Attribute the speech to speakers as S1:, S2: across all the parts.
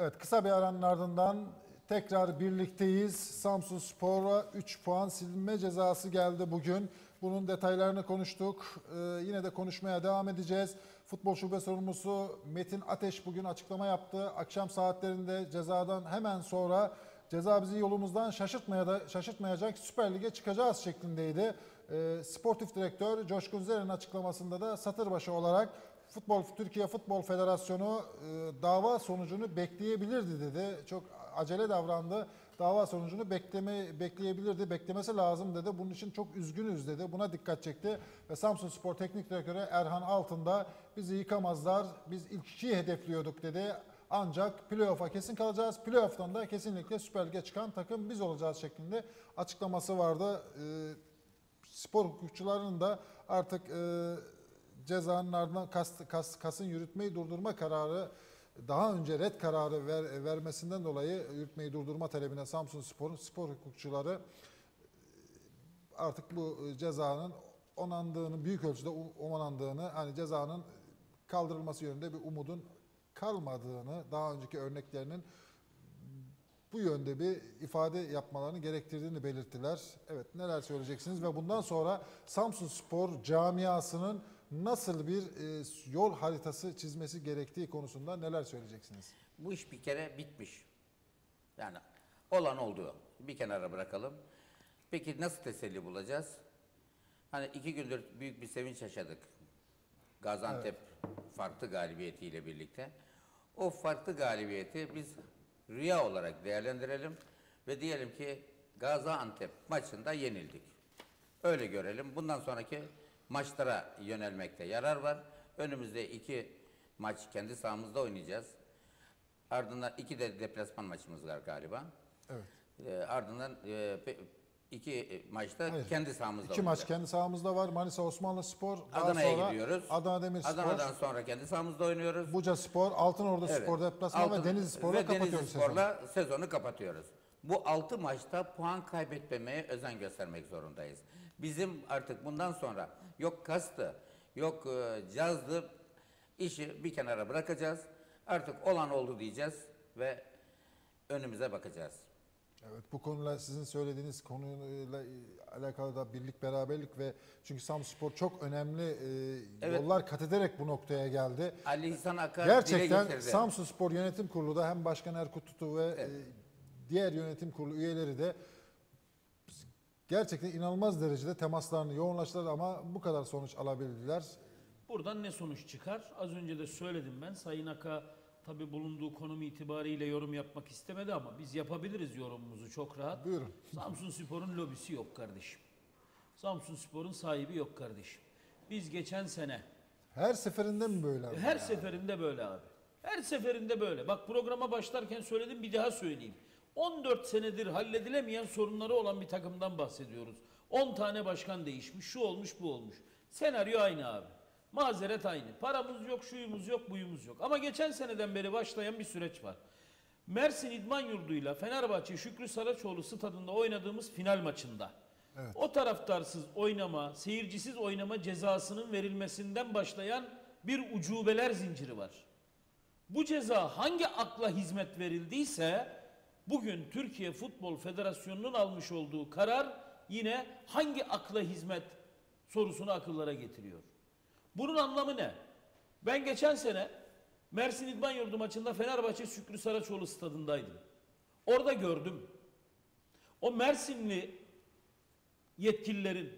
S1: Evet kısa bir aranın ardından tekrar birlikteyiz. Samsun Spor'a 3 puan silinme cezası geldi bugün. Bunun detaylarını konuştuk. Ee, yine de konuşmaya devam edeceğiz. Futbol Şube Sorumlusu Metin Ateş bugün açıklama yaptı. Akşam saatlerinde cezadan hemen sonra ceza bizi yolumuzdan şaşırtmaya da, şaşırtmayacak Süper Lig'e çıkacağız şeklindeydi. Ee, sportif direktör Coşkun Zer'in açıklamasında da satır başı olarak Futbol Türkiye Futbol Federasyonu e, dava sonucunu bekleyebilirdi dedi. Çok acele davrandı. Dava sonucunu bekleme bekleyebilirdi. Beklemesi lazım dedi. Bunun için çok üzgünüz dedi. Buna dikkat çekti. Ve Samsun Spor Teknik Direktörü Erhan Altın da bizi yıkamazlar. Biz ilk ikiyi hedefliyorduk dedi. Ancak playoff'a kesin kalacağız. Playoff'tan da kesinlikle Süper Lig'e çıkan takım biz olacağız şeklinde açıklaması vardı. E, spor hukukçularının da artık e, cezanın ardından kas, kas, kasın yürütmeyi durdurma kararı daha önce red kararı ver, vermesinden dolayı yürütmeyi durdurma talebine Samsun Spor'un spor hukukçuları artık bu cezanın onandığını büyük ölçüde onandığını hani cezanın kaldırılması yönünde bir umudun kalmadığını daha önceki örneklerinin bu yönde bir ifade yapmalarını gerektirdiğini belirttiler. Evet neler söyleyeceksiniz ve bundan sonra Samsun Spor camiasının nasıl bir e, yol haritası çizmesi gerektiği konusunda neler söyleyeceksiniz?
S2: Bu iş bir kere bitmiş. Yani olan oldu. Bir kenara bırakalım. Peki nasıl teselli bulacağız? Hani iki gündür büyük bir sevinç yaşadık. Gaziantep farklı galibiyetiyle birlikte. O farklı galibiyeti biz rüya olarak değerlendirelim ve diyelim ki Gaziantep maçında yenildik. Öyle görelim. Bundan sonraki maçlara yönelmekte yarar var. Önümüzde iki maç kendi sahamızda oynayacağız. Ardından iki de deplasman maçımız var galiba.
S1: Evet.
S2: E, ardından e, iki maçta
S1: Hayır.
S2: kendi sahamızda
S1: İki maç
S2: oynayacağız.
S1: kendi sahamızda var. Manisa Osmanlı Spor.
S2: Adana'ya gidiyoruz.
S1: Adana Demirspor.
S2: Adana'dan sonra kendi sahamızda oynuyoruz.
S1: Buca Spor, Altınordu
S2: Evet.
S1: Spor deplasman
S2: Altın-
S1: ve Denizli Spor'la kapatıyoruz
S2: Denizli
S1: sezonu.
S2: Spor'la sezonu kapatıyoruz. Bu altı maçta puan kaybetmemeye özen göstermek zorundayız. Bizim artık bundan sonra yok kastı, yok e, cazdı işi bir kenara bırakacağız. Artık olan oldu diyeceğiz ve önümüze bakacağız.
S1: Evet bu konuyla sizin söylediğiniz konuyla alakalı da birlik beraberlik ve çünkü Samspor çok önemli e,
S2: Evet.
S1: yollar kat ederek bu noktaya geldi.
S2: Ali İhsan Akar
S1: Gerçekten. Samsun Spor Yönetim Kurulu da hem Başkan Erkut Tutu ve
S2: Evet.
S1: e, diğer yönetim kurulu üyeleri de gerçekten inanılmaz derecede temaslarını yoğunlaştırdılar ama bu kadar sonuç alabildiler.
S3: Buradan ne sonuç çıkar? Az önce de söyledim ben. Sayın Aka tabi bulunduğu konum itibariyle yorum yapmak istemedi ama biz yapabiliriz yorumumuzu çok rahat.
S1: Buyurun.
S3: Samsun Spor'un lobisi yok kardeşim. Samsun Spor'un sahibi yok kardeşim. Biz geçen sene
S1: Her seferinde mi böyle? ama
S3: her
S1: ya?
S3: seferinde böyle abi. Her seferinde böyle. Bak programa başlarken söyledim bir daha söyleyeyim. 14 senedir halledilemeyen sorunları olan bir takımdan bahsediyoruz. 10 tane başkan değişmiş, şu olmuş, bu olmuş. Senaryo aynı abi. Mazeret aynı. Paramız yok, şuyumuz yok, buyumuz yok. Ama geçen seneden beri başlayan bir süreç var. Mersin İdman Yurdu'yla Fenerbahçe Şükrü Saraçoğlu stadında oynadığımız final maçında
S1: Evet.
S3: o taraftarsız oynama, seyircisiz oynama cezasının verilmesinden başlayan bir ucubeler zinciri var. Bu ceza hangi akla hizmet verildiyse bugün Türkiye Futbol Federasyonu'nun almış olduğu karar yine hangi akla hizmet sorusunu akıllara getiriyor. Bunun anlamı ne? Ben geçen sene Mersin İdman Yurdu maçında Fenerbahçe Şükrü Saraçoğlu stadındaydım. Orada gördüm. O Mersinli yetkililerin,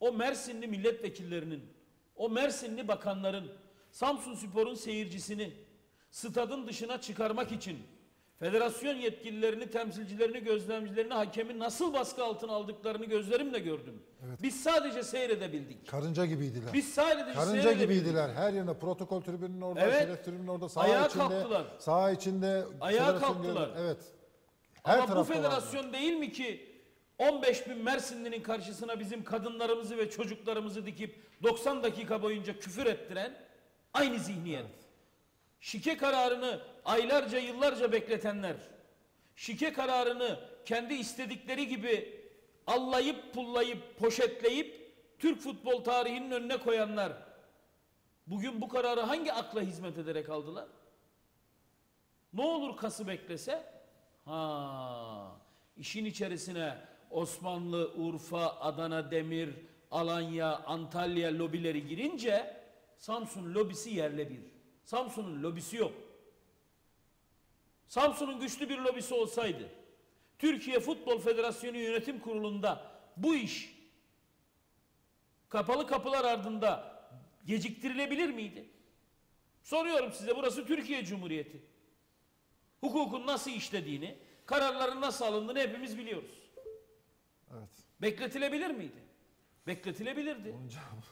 S3: o Mersinli milletvekillerinin, o Mersinli bakanların Samsun Spor'un seyircisini stadın dışına çıkarmak için federasyon yetkililerini, temsilcilerini, gözlemcilerini, hakemi nasıl baskı altına aldıklarını gözlerimle gördüm. Biz sadece seyredebildik.
S1: Karınca gibiydiler.
S3: Biz sadece
S1: Karınca gibiydiler. Her yerine protokol tribünün orada,
S3: Evet.
S1: şeref tribünün orada, saha
S3: Ayağa
S1: içinde,
S3: kalktılar.
S1: saha içinde
S3: Ayağa
S1: federasyon
S3: kalktılar.
S1: görevlileri- Evet. Her
S3: Ama bu
S1: tarafta vardı.
S3: federasyon değil mi ki 15 bin Mersinlinin karşısına bizim kadınlarımızı ve çocuklarımızı dikip 90 dakika boyunca küfür ettiren aynı zihniyet. Şike kararını aylarca yıllarca bekletenler, şike kararını kendi istedikleri gibi allayıp pullayıp poşetleyip Türk futbol tarihinin önüne koyanlar bugün bu kararı hangi akla hizmet ederek aldılar? Ne olur kası beklese? Ha, işin içerisine Osmanlı, Urfa, Adana Demir, Alanya, Antalya lobileri girince Samsun lobisi yerle bir. Samsun'un lobisi yok. Samsun'un güçlü bir lobisi olsaydı, Türkiye Futbol Federasyonu Yönetim Kurulu'nda bu iş kapalı kapılar ardında geciktirilebilir miydi? Soruyorum size burası Türkiye Cumhuriyeti. Hukukun nasıl işlediğini, kararların nasıl alındığını hepimiz biliyoruz.
S1: Evet.
S3: Bekletilebilir miydi? Bekletilebilirdi.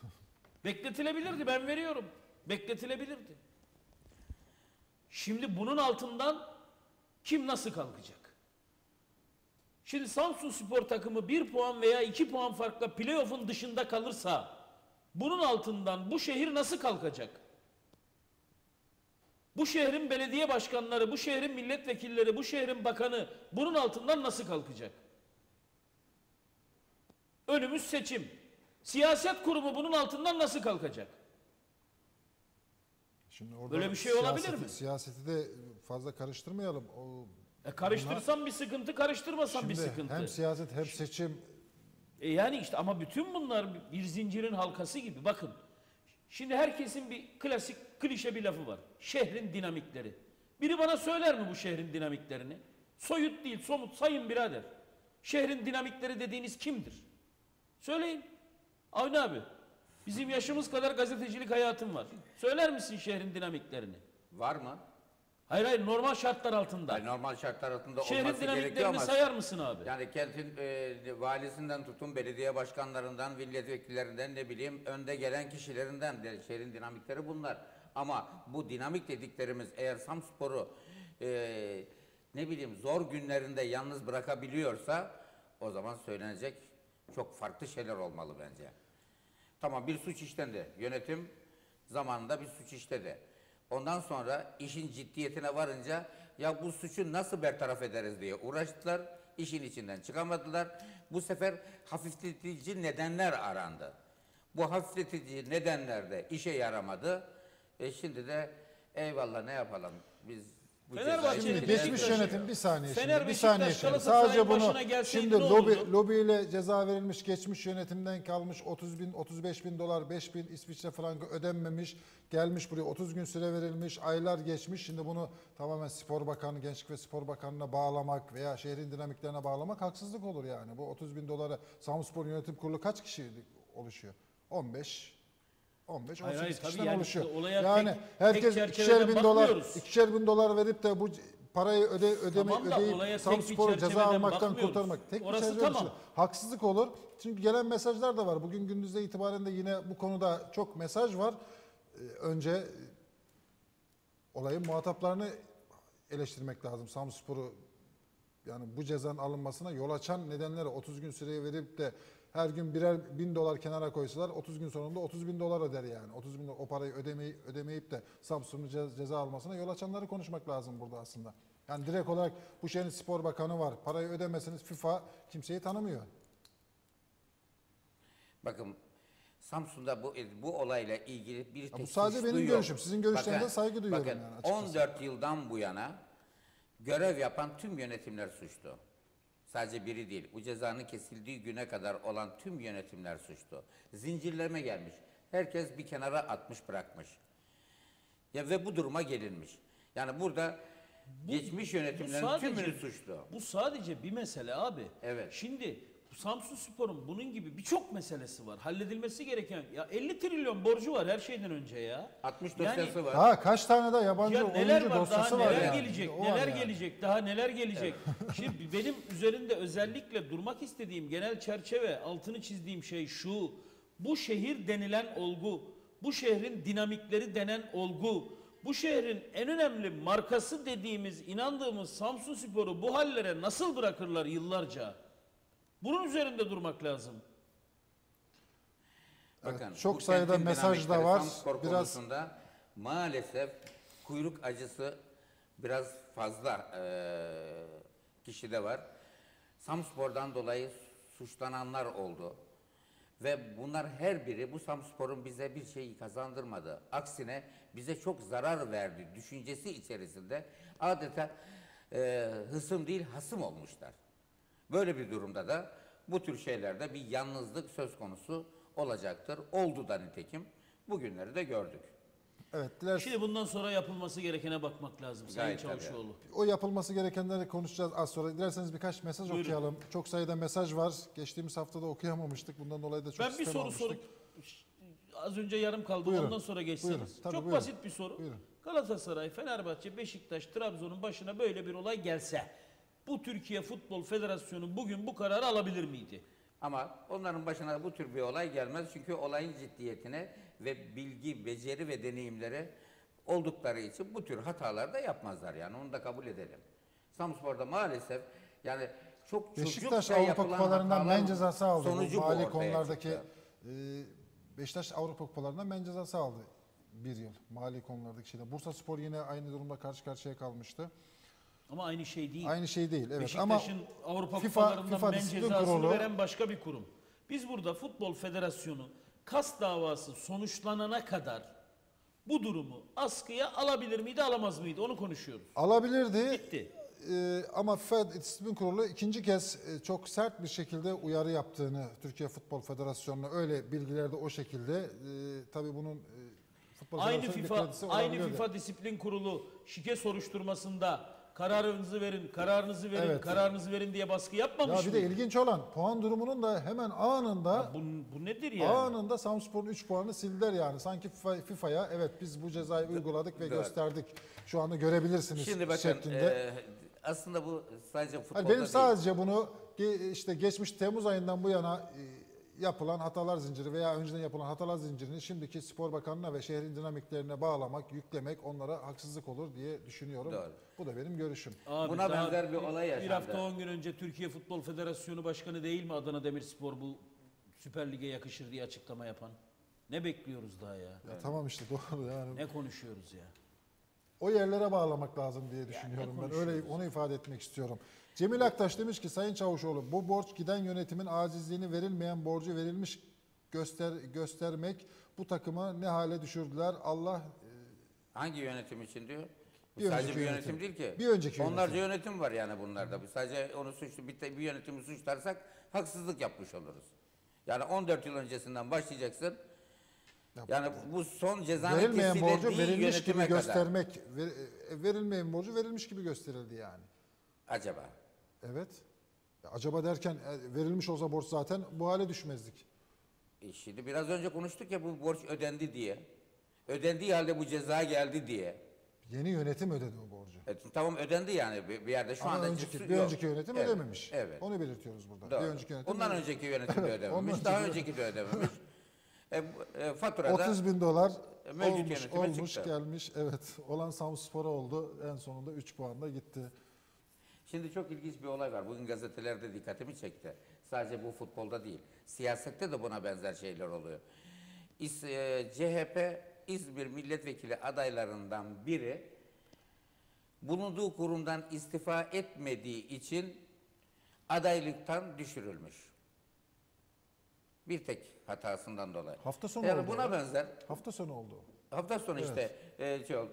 S3: Bekletilebilirdi ben veriyorum. Bekletilebilirdi. Şimdi bunun altından kim nasıl kalkacak? Şimdi Samsun Spor takımı bir puan veya iki puan farkla playoff'un dışında kalırsa bunun altından bu şehir nasıl kalkacak? Bu şehrin belediye başkanları, bu şehrin milletvekilleri, bu şehrin bakanı bunun altından nasıl kalkacak? Önümüz seçim. Siyaset kurumu bunun altından nasıl kalkacak?
S1: Şimdi orada
S3: Böyle bir şey olabilir
S1: siyaseti-
S3: mi?
S1: Siyaseti de fazla karıştırmayalım. O,
S3: E karıştırsam bir sıkıntı, karıştırmasam bir
S1: şimdi
S3: sıkıntı.
S1: hem siyaset hem seçim
S3: E yani işte ama bütün bunlar bir zincirin halkası gibi. Bakın. Şimdi herkesin bir klasik klişe bir lafı var. Şehrin dinamikleri. Biri bana söyler mi bu şehrin dinamiklerini? Soyut değil, somut. Sayın birader. Şehrin dinamikleri dediğiniz kimdir? Söyleyin. Avni abi. Bizim yaşımız kadar gazetecilik hayatım var. Söyler misin şehrin dinamiklerini?
S2: Var mı?
S3: Hayır hayır normal şartlar altında.
S2: Yani normal şartlar altında
S3: Şehrin
S2: olması gerekiyor
S3: dinamiklerini
S2: ama
S3: sayar mısın abi?
S2: yani kentin e, valisinden tutun belediye başkanlarından, milletvekillerinden ne bileyim önde gelen kişilerinden de şehrin dinamikleri bunlar. Ama bu dinamik dediklerimiz eğer Samspor'u e, ne bileyim zor günlerinde yalnız bırakabiliyorsa o zaman söylenecek çok farklı şeyler olmalı bence. Tamam bir suç işlendi. Yönetim zamanında bir suç işledi. Ondan sonra işin ciddiyetine varınca ya bu suçu nasıl bertaraf ederiz diye uğraştılar. İşin içinden çıkamadılar. Bu sefer hafifletici nedenler arandı. Bu hafifletici nedenler de işe yaramadı. E şimdi de eyvallah ne yapalım biz cezayı
S1: Şimdi geçmiş yönetim bir saniye
S3: Fener,
S1: şimdi bir saniye şimdi. Sadece bunu şimdi lobi lobiyle ceza verilmiş geçmiş yönetimden kalmış 30 bin 35 bin dolar 5 bin İsviçre frangı ödenmemiş gelmiş buraya 30 gün süre verilmiş aylar geçmiş. Şimdi bunu tamamen spor bakanı gençlik ve spor bakanına bağlamak veya şehrin dinamiklerine bağlamak haksızlık olur yani. Bu 30 bin dolara Samspor yönetim kurulu kaç kişi oluşuyor? 15 15
S3: Hayır,
S1: 18
S3: hayır, tabii
S1: kişiden
S3: yani
S1: oluşuyor.
S3: olaya
S1: yani
S3: tek- tek
S1: herkes
S3: çerçeveden
S1: ikişer bin dolar ikişer bin dolar verip de bu parayı öde, ödeme,
S3: Tamam
S1: ödeyip
S3: tek bir
S1: Samspor'u ceza almaktan kurtarmak. Tek
S3: Orası
S1: bir çerçeve
S3: tamam.
S1: Haksızlık olur. Çünkü gelen mesajlar da var. Bugün gündüzde itibaren de yine bu konuda çok mesaj var. Ee, Önce olayın muhataplarını eleştirmek lazım. Samspor'u yani bu cezanın alınmasına yol açan nedenleri 30 gün süreye verip de her gün birer bin dolar kenara koysalar 30 gün sonunda 30 bin dolar öder yani. 30 bin o parayı ödemeyi, ödemeyip de Samsun'un ce- ceza almasına yol açanları konuşmak lazım burada aslında. Yani direkt olarak bu şehrin spor bakanı var. Parayı ödemesiniz FIFA kimseyi tanımıyor.
S2: Bakın Samsun'da bu bu olayla ilgili bir
S1: bu
S2: tek
S1: sadece
S2: suçlu
S1: benim
S2: yok.
S1: görüşüm. Sizin görüşlerinize saygı duyuyorum
S2: bakın,
S1: yani açıkçası.
S2: 14 yıldan bu yana görev yapan tüm yönetimler suçlu. Sadece biri değil. Bu cezanın kesildiği güne kadar olan tüm yönetimler suçlu. Zincirleme gelmiş. Herkes bir kenara atmış bırakmış. Ya ve bu duruma gelinmiş. Yani burada geçmiş yönetimlerin
S3: sadece-
S2: tümünü suçlu.
S3: Bu sadece bir mesele abi.
S2: Evet.
S3: Şimdi Samsun Spor'un bunun gibi birçok meselesi var. Halledilmesi gereken ya 50 trilyon borcu var her şeyden önce ya.
S2: 60
S3: Yani-
S2: dosyası var.
S1: Ha kaç tane de yabancı
S3: Ya neler
S1: oyuncu
S3: var
S1: dosyası
S3: daha
S1: var
S3: neler
S1: yani.
S3: gelecek
S1: O var
S3: neler
S1: yani.
S3: gelecek daha neler gelecek. Şimdi benim üzerinde özellikle durmak istediğim genel çerçeve altını çizdiğim şey şu. Bu şehir denilen olgu, bu şehrin dinamikleri denen olgu, bu şehrin en önemli markası dediğimiz inandığımız Samsun Spor'u bu hallere nasıl bırakırlar yıllarca? Bunun üzerinde durmak lazım.
S2: Bakın,
S1: Evet, çok sayıda mesaj da var.
S2: Samspor
S1: Biraz-
S2: konusunda maalesef kuyruk acısı biraz fazla eee kişide var. Samspor'dan dolayı suçlananlar oldu. Ve bunlar her biri bu Samspor'un bize bir şey kazandırmadı. Aksine bize çok zarar verdi düşüncesi içerisinde adeta e, hısım değil hasım olmuşlar. Böyle bir durumda da bu tür şeylerde bir yalnızlık söz konusu olacaktır. Oldu da nitekim. Bugünleri de gördük.
S1: Evet dilerseniz
S3: Şimdi bundan sonra yapılması gerekene bakmak lazım Sayın
S2: Gayet tabii.
S3: Çavuşoğlu.
S1: o yapılması gerekenleri konuşacağız az sonra. Dilerseniz birkaç mesaj
S3: Buyurun.
S1: okuyalım. Çok sayıda mesaj var. Geçtiğimiz haftada okuyamamıştık. Bundan dolayı da çok
S3: Ben bir soru
S1: almıştık.
S3: sorup az önce yarım kaldı
S1: Buyurun.
S3: ondan sonra geçseniz.
S1: Buyurun. Tabii,
S3: Çok
S1: buyurun.
S3: basit bir soru.
S1: Buyurun.
S3: Galatasaray, Fenerbahçe, Beşiktaş, Trabzon'un başına böyle bir olay gelse bu Türkiye Futbol Federasyonu bugün bu kararı alabilir miydi?
S2: Ama onların başına bu tür bir olay gelmez. Çünkü olayın ciddiyetine ve bilgi, beceri ve deneyimlere oldukları için bu tür hatalar da yapmazlar. Yani onu da kabul edelim. Samspor'da maalesef yani çok
S1: Beşiktaş Avrupa Kupalarından men cezası aldı. Bu
S2: sonucu bu
S1: mali konulardaki
S2: çıktı.
S1: e, Beşiktaş Avrupa Kupalarından men cezası aldı bir yıl. Mali konulardaki şeyde. Bursa Spor yine aynı durumda karşı karşıya kalmıştı.
S3: Ama aynı şey değil.
S1: Aynı şey değil evet ama
S3: Beşiktaş'ın Avrupa
S1: FIFA-
S3: Kupalarından
S1: FIFA
S3: men cezasını
S1: Kurulu-
S3: veren başka bir kurum. Biz burada Futbol Federasyonu kas davası sonuçlanana kadar bu durumu askıya alabilir miydi alamaz mıydı onu konuşuyoruz.
S1: alabilirdi.
S3: Bitti.
S1: Ee, ama FIFA Disiplin Kurulu ikinci kez e, çok sert bir şekilde uyarı yaptığını Türkiye Futbol Federasyonu'na öyle bilgilerde o şekilde e, tabii bunun e, Futbol
S3: Aynı FIFA aynı. FIFA Disiplin Kurulu şike soruşturmasında kararınızı verin, kararınızı verin,
S1: Evet.
S3: kararınızı verin diye baskı yapmamış
S1: Ya bir de
S3: mıydı?
S1: ilginç olan puan durumunun da hemen anında
S3: Bu, bu nedir yani?
S1: Anında Samspor'un 3 puanını sildiler yani. Sanki FIFA- FIFA'ya evet biz bu cezayı uyguladık ve gösterdik. Şu anda görebilirsiniz
S2: Şimdi bakın
S1: şeklinde.
S2: e, aslında bu sadece futbolda
S1: Hani benim
S2: değil.
S1: sadece bunu ge- işte geçmiş Temmuz ayından bu yana e, yapılan hatalar zinciri veya önceden yapılan hatalar zincirini şimdiki Spor Bakanı'na ve şehrin dinamiklerine bağlamak, yüklemek onlara haksızlık olur diye düşünüyorum.
S2: Doğru.
S1: Bu da benim görüşüm.
S3: Abi
S2: Buna
S3: daha
S2: benzer bir olay yaşandı.
S3: Bir hafta 10 gün önce Türkiye Futbol Federasyonu Başkanı değil mi Adana Demirspor bu Süper Lig'e yakışır diye açıklama yapan? Ne bekliyoruz daha ya?
S1: Ya tamam işte doğru yani.
S3: Ne konuşuyoruz ya?
S1: O yerlere bağlamak lazım diye düşünüyorum ben. Öyle onu ifade etmek istiyorum. Cemil Aktaş demiş ki Sayın Çavuşoğlu bu borç giden yönetimin acizliğini verilmeyen borcu verilmiş göster göstermek bu takımı ne hale düşürdüler. Allah
S2: Hangi yönetim için diyor? Bu
S1: Bir
S2: sadece
S1: önceki
S2: bir
S1: yönetim.
S2: değil ki.
S1: Bir önceki
S2: Onlarca yönetim. var yani bunlarda. Bu sadece onu suçlu bir, bir yönetimi suçlarsak haksızlık yapmış oluruz. Yani 14 yıl öncesinden başlayacaksın.
S1: Ya
S2: Yani bu son cezanın
S1: verilmeyen borcu verilmiş gibi
S2: yönetime kadar.
S1: göstermek ver- e, verilmeyen borcu verilmiş gibi gösterildi yani.
S2: Acaba?
S1: Evet. Ya acaba derken e, verilmiş olsa borç zaten bu hale düşmezdik.
S2: E şimdi biraz önce konuştuk ya bu borç ödendi diye. Ödendiği halde bu ceza geldi diye.
S1: Yeni yönetim ödedi o borcu.
S2: E, tamam ödendi yani bir, bir yerde şu
S1: Ama
S2: anda
S1: önceki, bir
S2: yok.
S1: önceki yönetim
S2: Evet,
S1: ödememiş.
S2: Evet.
S1: Onu belirtiyoruz burada.
S2: Doğru.
S1: Bir önceki yönetim
S2: Ondan
S1: ödememiş.
S2: önceki yönetim de
S1: Evet,
S2: ödememiş.
S1: ondan
S2: Daha
S1: önceki-
S2: de ödememiş. e, e, faturada
S1: 30 bin dolar
S2: E,
S1: olmuş, olmuş
S2: çıktı.
S1: gelmiş. Evet olan Samspor'a oldu. En sonunda 3 puanla gitti.
S2: Şimdi çok ilginç bir olay var. Bugün gazetelerde dikkatimi çekti. Sadece bu futbolda değil. Siyasette de buna benzer şeyler oluyor. İs, e, CHP İzmir milletvekili adaylarından biri bulunduğu kurumdan istifa etmediği için adaylıktan düşürülmüş. Bir tek hatasından dolayı.
S1: Hafta sonu
S2: yani
S1: oldu
S2: buna
S1: ya.
S2: benzer
S1: Hafta sonu oldu.
S2: Hafta sonu işte e, şey oldu.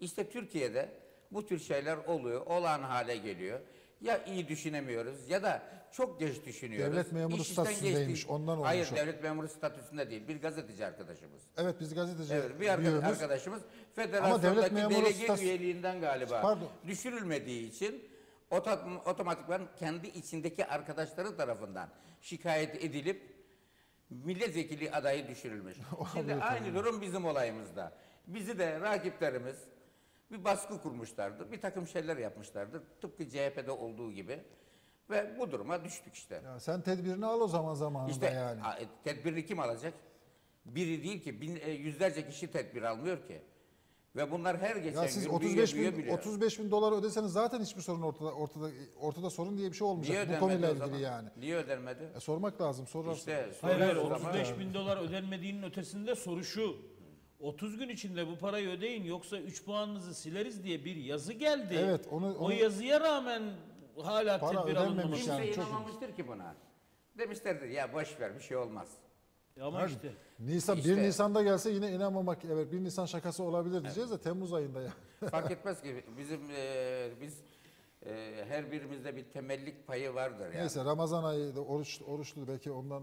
S2: İşte Türkiye'de bu tür şeyler oluyor, olağan hale geliyor. Ya iyi düşünemiyoruz ya da çok geç düşünüyoruz.
S1: Devlet memuru
S2: İş
S1: statüsündeymiş,
S2: geçti-
S1: ondan olmuş
S2: Hayır
S1: o.
S2: devlet memuru statüsünde değil. Bir gazeteci arkadaşımız.
S1: Evet biz gazeteci
S2: Evet, bir arkadaşımız
S1: devlet
S2: federasyondaki delege
S1: stas-
S2: üyeliğinden galiba
S1: Pardon.
S2: düşürülmediği için oto- otomatikman kendi içindeki arkadaşları tarafından şikayet edilip milletvekili adayı düşürülmüş. Şimdi aynı durum bizim olayımızda. Bizi de rakiplerimiz bir baskı kurmuşlardır. Bir takım şeyler yapmışlardır. Tıpkı CHP'de olduğu gibi. Ve bu duruma düştük işte.
S1: Ya sen tedbirini al o zaman zamanında
S2: İşte
S1: yani.
S2: e, tedbirini kim alacak? Biri değil ki bin, e, yüzlerce kişi tedbir almıyor ki. Ve bunlar her geçen
S1: Ya siz
S2: gün
S1: 35
S2: büyüyor,
S1: bin,
S2: büyüyor.
S1: 35 bin dolar ödeseniz zaten hiçbir sorun ortada ortada ortada sorun diye bir şey
S2: Niye
S1: olmayacak bu
S2: ödenmedi
S1: konuyla ilgili yani.
S2: Niye ödenmedi?
S1: E, sormak lazım sorarsın.
S2: İşte
S3: Hayır hayır
S2: soruyoruz ama
S3: 35 bin dolar ödenmediğinin ötesinde soru şu. 30 gün içinde bu parayı ödeyin yoksa 3 puanınızı sileriz diye bir yazı geldi.
S1: Evet, onu-
S3: o
S1: onu-
S3: yazıya rağmen hala
S1: Para
S3: tedbir
S1: ödenmemiş
S3: alınmamış.
S1: yani,
S2: kimse
S1: çok
S2: inanmamıştır ki buna. Demişlerdir ya boş ver bir şey olmaz.
S3: Ama
S1: Abi,
S3: işte
S1: Nisan
S2: İşte-
S1: 1 Nisan'da gelse yine inanmamak evet 1 Nisan şakası olabilir diyeceğiz de Temmuz ayında ya.
S2: Fark etmez ki bizim e, biz e, her birimizde bir temellik payı vardır yani.
S1: Neyse Ramazan ayı da oruç oruçlu belki ondan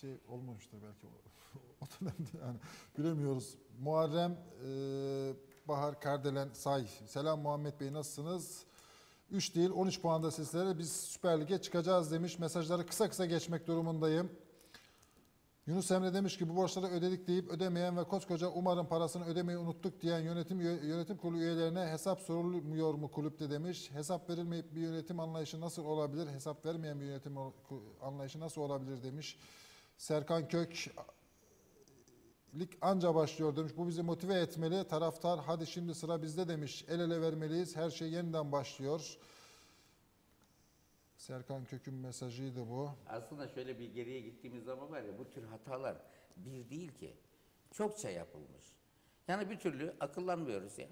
S1: şey olmamıştır belki o, dönemde yani bilemiyoruz. Muharrem e, Bahar Kardelen Say. Selam Muhammed Bey nasılsınız? 3 değil 13 puanda sizlere biz Süper Lig'e çıkacağız demiş. Mesajları kısa kısa geçmek durumundayım. Yunus Emre demiş ki bu borçları ödedik deyip ödemeyen ve koskoca umarım parasını ödemeyi unuttuk diyen yönetim yönetim kurulu üyelerine hesap sorulmuyor mu kulüpte demiş. Hesap verilmeyip bir yönetim anlayışı nasıl olabilir? Hesap vermeyen bir yönetim anlayışı nasıl olabilir demiş. Serkan Kök lig anca başlıyor demiş. Bu bizi motive etmeli. Taraftar hadi şimdi sıra bizde demiş. El ele vermeliyiz. Her şey yeniden başlıyor. Serkan Kök'ün mesajıydı bu.
S2: Aslında şöyle bir geriye gittiğimiz zaman var ya bu tür hatalar bir değil ki. Çokça yapılmış. Yani bir türlü akıllanmıyoruz ya.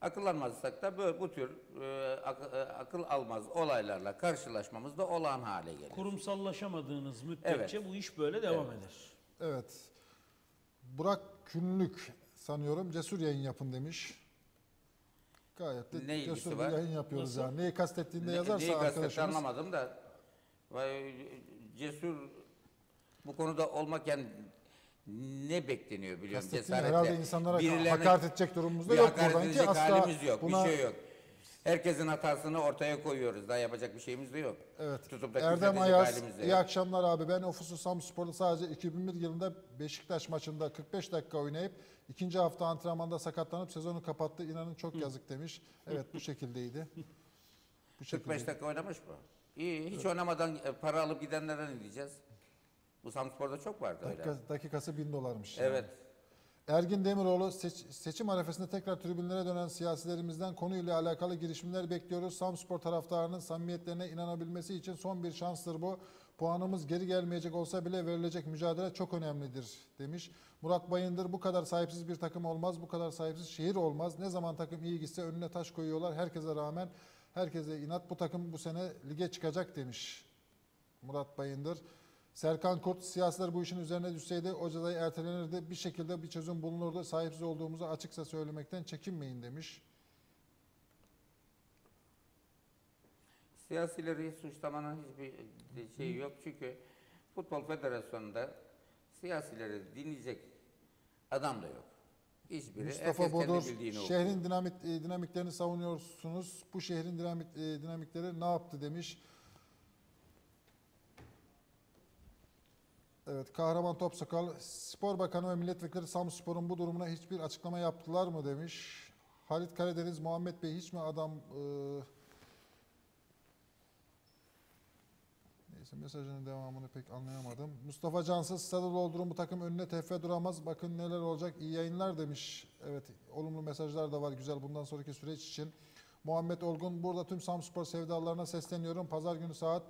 S2: Akıllanmazsak da böyle bu tür e, ak- e, akıl almaz olaylarla karşılaşmamız da olağan hale gelir.
S3: kurumsallaşamadığınız müddetçe
S2: Evet.
S3: bu iş böyle devam eder.
S1: Evet. Burak Künlük sanıyorum cesur yayın yapın demiş. Gayet de
S2: Ne
S1: cesur bir
S2: var?
S1: yayın yapıyoruz
S3: Nasıl?
S1: yani. Neyi kastettiğinde
S2: Ne-
S1: yazarsa
S2: neyi kastetti
S1: arkadaşımız.
S2: anlamadım da vay, cesur bu konuda olmak yani ne bekleniyor biliyorum cesaretle.
S1: herhalde insanlara
S2: Birilerine-
S1: hakaret edecek durumumuzda
S2: bir
S1: yok
S2: hakaret
S1: buradan ki
S2: edecek
S1: asla
S2: halimiz yok,
S1: buna
S2: bir şey yok. Herkesin hatasını ortaya koyuyoruz. Daha yapacak bir şeyimiz de yok.
S1: Evet.
S2: Tutup da
S1: Erdem Ayaz, iyi
S2: yok.
S1: akşamlar abi. Ben Ofusu Samspor'da sadece 2001 yılında Beşiktaş maçında 45 dakika oynayıp ikinci hafta antrenmanda sakatlanıp sezonu kapattı. İnanın çok yazık demiş. Evet bu şekildeydi. Bu
S2: 45 dakika oynamış mı? İyi. Hiç oynamadan e, para alıp gidenlere ne diyeceğiz? Bu Samspor'da çok vardı öyle.
S1: Dakika, dakikası bin dolarmış.
S2: Evet.
S1: Ergin Demiroğlu seç- seçim arefesinde tekrar tribünlere dönen siyasilerimizden konuyla alakalı girişimler bekliyoruz. Samspor taraftarının samimiyetlerine inanabilmesi için son bir şanstır bu. Puanımız geri gelmeyecek olsa bile verilecek mücadele çok önemlidir demiş. Murat Bayındır bu kadar sahipsiz bir takım olmaz, bu kadar sahipsiz şehir olmaz. Ne zaman takım iyi gitse önüne taş koyuyorlar. Herkese rağmen herkese inat bu takım bu sene lige çıkacak demiş. Murat Bayındır. Serkan Kurt, siyasiler bu işin üzerine düşseydi o cezayı ertelenirdi. Bir şekilde bir çözüm bulunurdu. Sahipsiz olduğumuzu açıkça söylemekten çekinmeyin demiş.
S2: Siyasileri suçlamanın hiçbir şeyi yok. Çünkü Futbol Federasyonu'nda siyasileri dinleyecek adam da yok. Hiçbiri.
S1: Mustafa Bodur, şehrin dinamik, e, dinamiklerini savunuyorsunuz. Bu şehrin dinamik, e, dinamikleri ne yaptı demiş. Evet, Kahraman Topsakal, Spor Bakanı ve Milletvekili Samspor'un bu durumuna hiçbir açıklama yaptılar mı demiş. Halit Karadeniz, Muhammed Bey hiç mi adam... e, Neyse mesajının devamını pek anlayamadım. Mustafa Cansız, stadı doldurun bu takım önüne tefe duramaz. Bakın neler olacak. İyi yayınlar demiş. Evet, olumlu mesajlar da var güzel bundan sonraki süreç için. Muhammed Olgun, burada tüm Samspor sevdalarına sesleniyorum. Pazar günü saat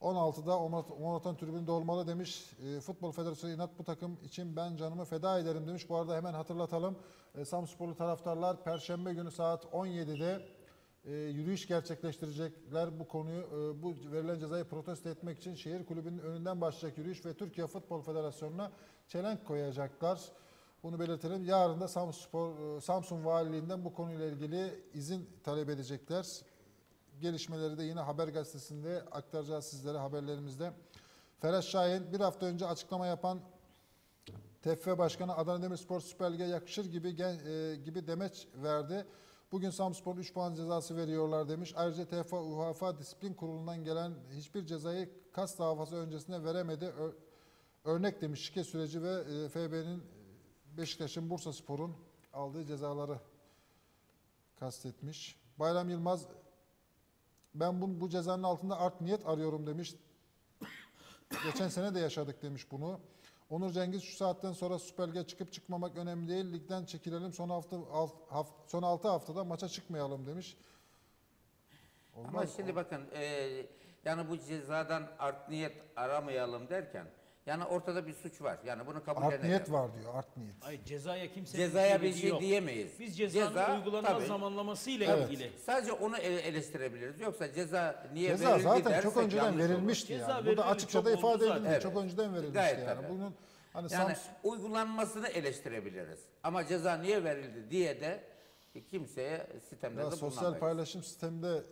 S1: 16'da Omar- Monoton tribünde olmalı demiş. E, Futbol Federasyonu inat bu takım için ben canımı feda ederim demiş. Bu arada hemen hatırlatalım. E, Samsporlu taraftarlar Perşembe günü saat 17'de e, yürüyüş gerçekleştirecekler. Bu konuyu, e, bu verilen cezayı protesto etmek için şehir kulübünün önünden başlayacak yürüyüş ve Türkiye Futbol Federasyonu'na çelenk koyacaklar. Bunu belirtelim. Yarın da Samspor, e, Samsun Valiliğinden bu konuyla ilgili izin talep edecekler. Gelişmeleri de yine Haber Gazetesi'nde aktaracağız sizlere haberlerimizde. Ferhat Şahin bir hafta önce açıklama yapan TFF Başkanı Adana Demirspor Süper Lig'e yakışır gibi e, gibi demeç verdi. Bugün Samspor'un 3 puan cezası veriyorlar demiş. Ayrıca TFF UEFA Disiplin Kurulu'ndan gelen hiçbir cezayı kas davası öncesinde veremedi. Ö- örnek demiş şike süreci ve e, FB'nin Beşiktaş'ın Bursa Spor'un aldığı cezaları kastetmiş. Bayram Yılmaz ben bu, bu cezanın altında art niyet arıyorum demiş. Geçen sene de yaşadık demiş bunu. Onur Cengiz şu saatten sonra Süper Lig'e çıkıp çıkmamak önemli değil. Ligden çekilelim son hafta alt, haf- son 6 haftada maça çıkmayalım demiş.
S2: Ama şimdi bakın e, yani bu cezadan art niyet aramayalım derken Yani ortada bir suç var. Yani bunu kabul
S1: Art niyet var diyor. Art niyet.
S3: Hayır cezaya kimsenin
S2: Cezaya bir şey
S3: yok.
S2: diyemeyiz.
S3: Biz cezanın
S2: Ceza,
S3: uygulanma
S2: tabii.
S3: zamanlaması ile
S1: Evet.
S3: ilgili.
S2: Sadece onu ele- eleştirebiliriz. Yoksa ceza niye
S1: Ceza
S2: verildi
S1: zaten
S2: dersek
S1: çok önceden
S2: olur.
S1: verilmişti
S3: Ceza
S1: yani. Açıkça
S3: çok
S1: da
S3: oldu
S1: ifade edildi.
S2: Evet.
S1: Çok önceden verilmişti
S2: Gayet
S1: yani.
S2: tabii.
S1: Bunun hani
S2: Yani
S1: Samsun-
S2: uygulanmasını eleştirebiliriz. Ama ceza niye verildi diye de kimseye sistemde
S1: Ya
S2: de
S1: sosyal paylaşım sisteminde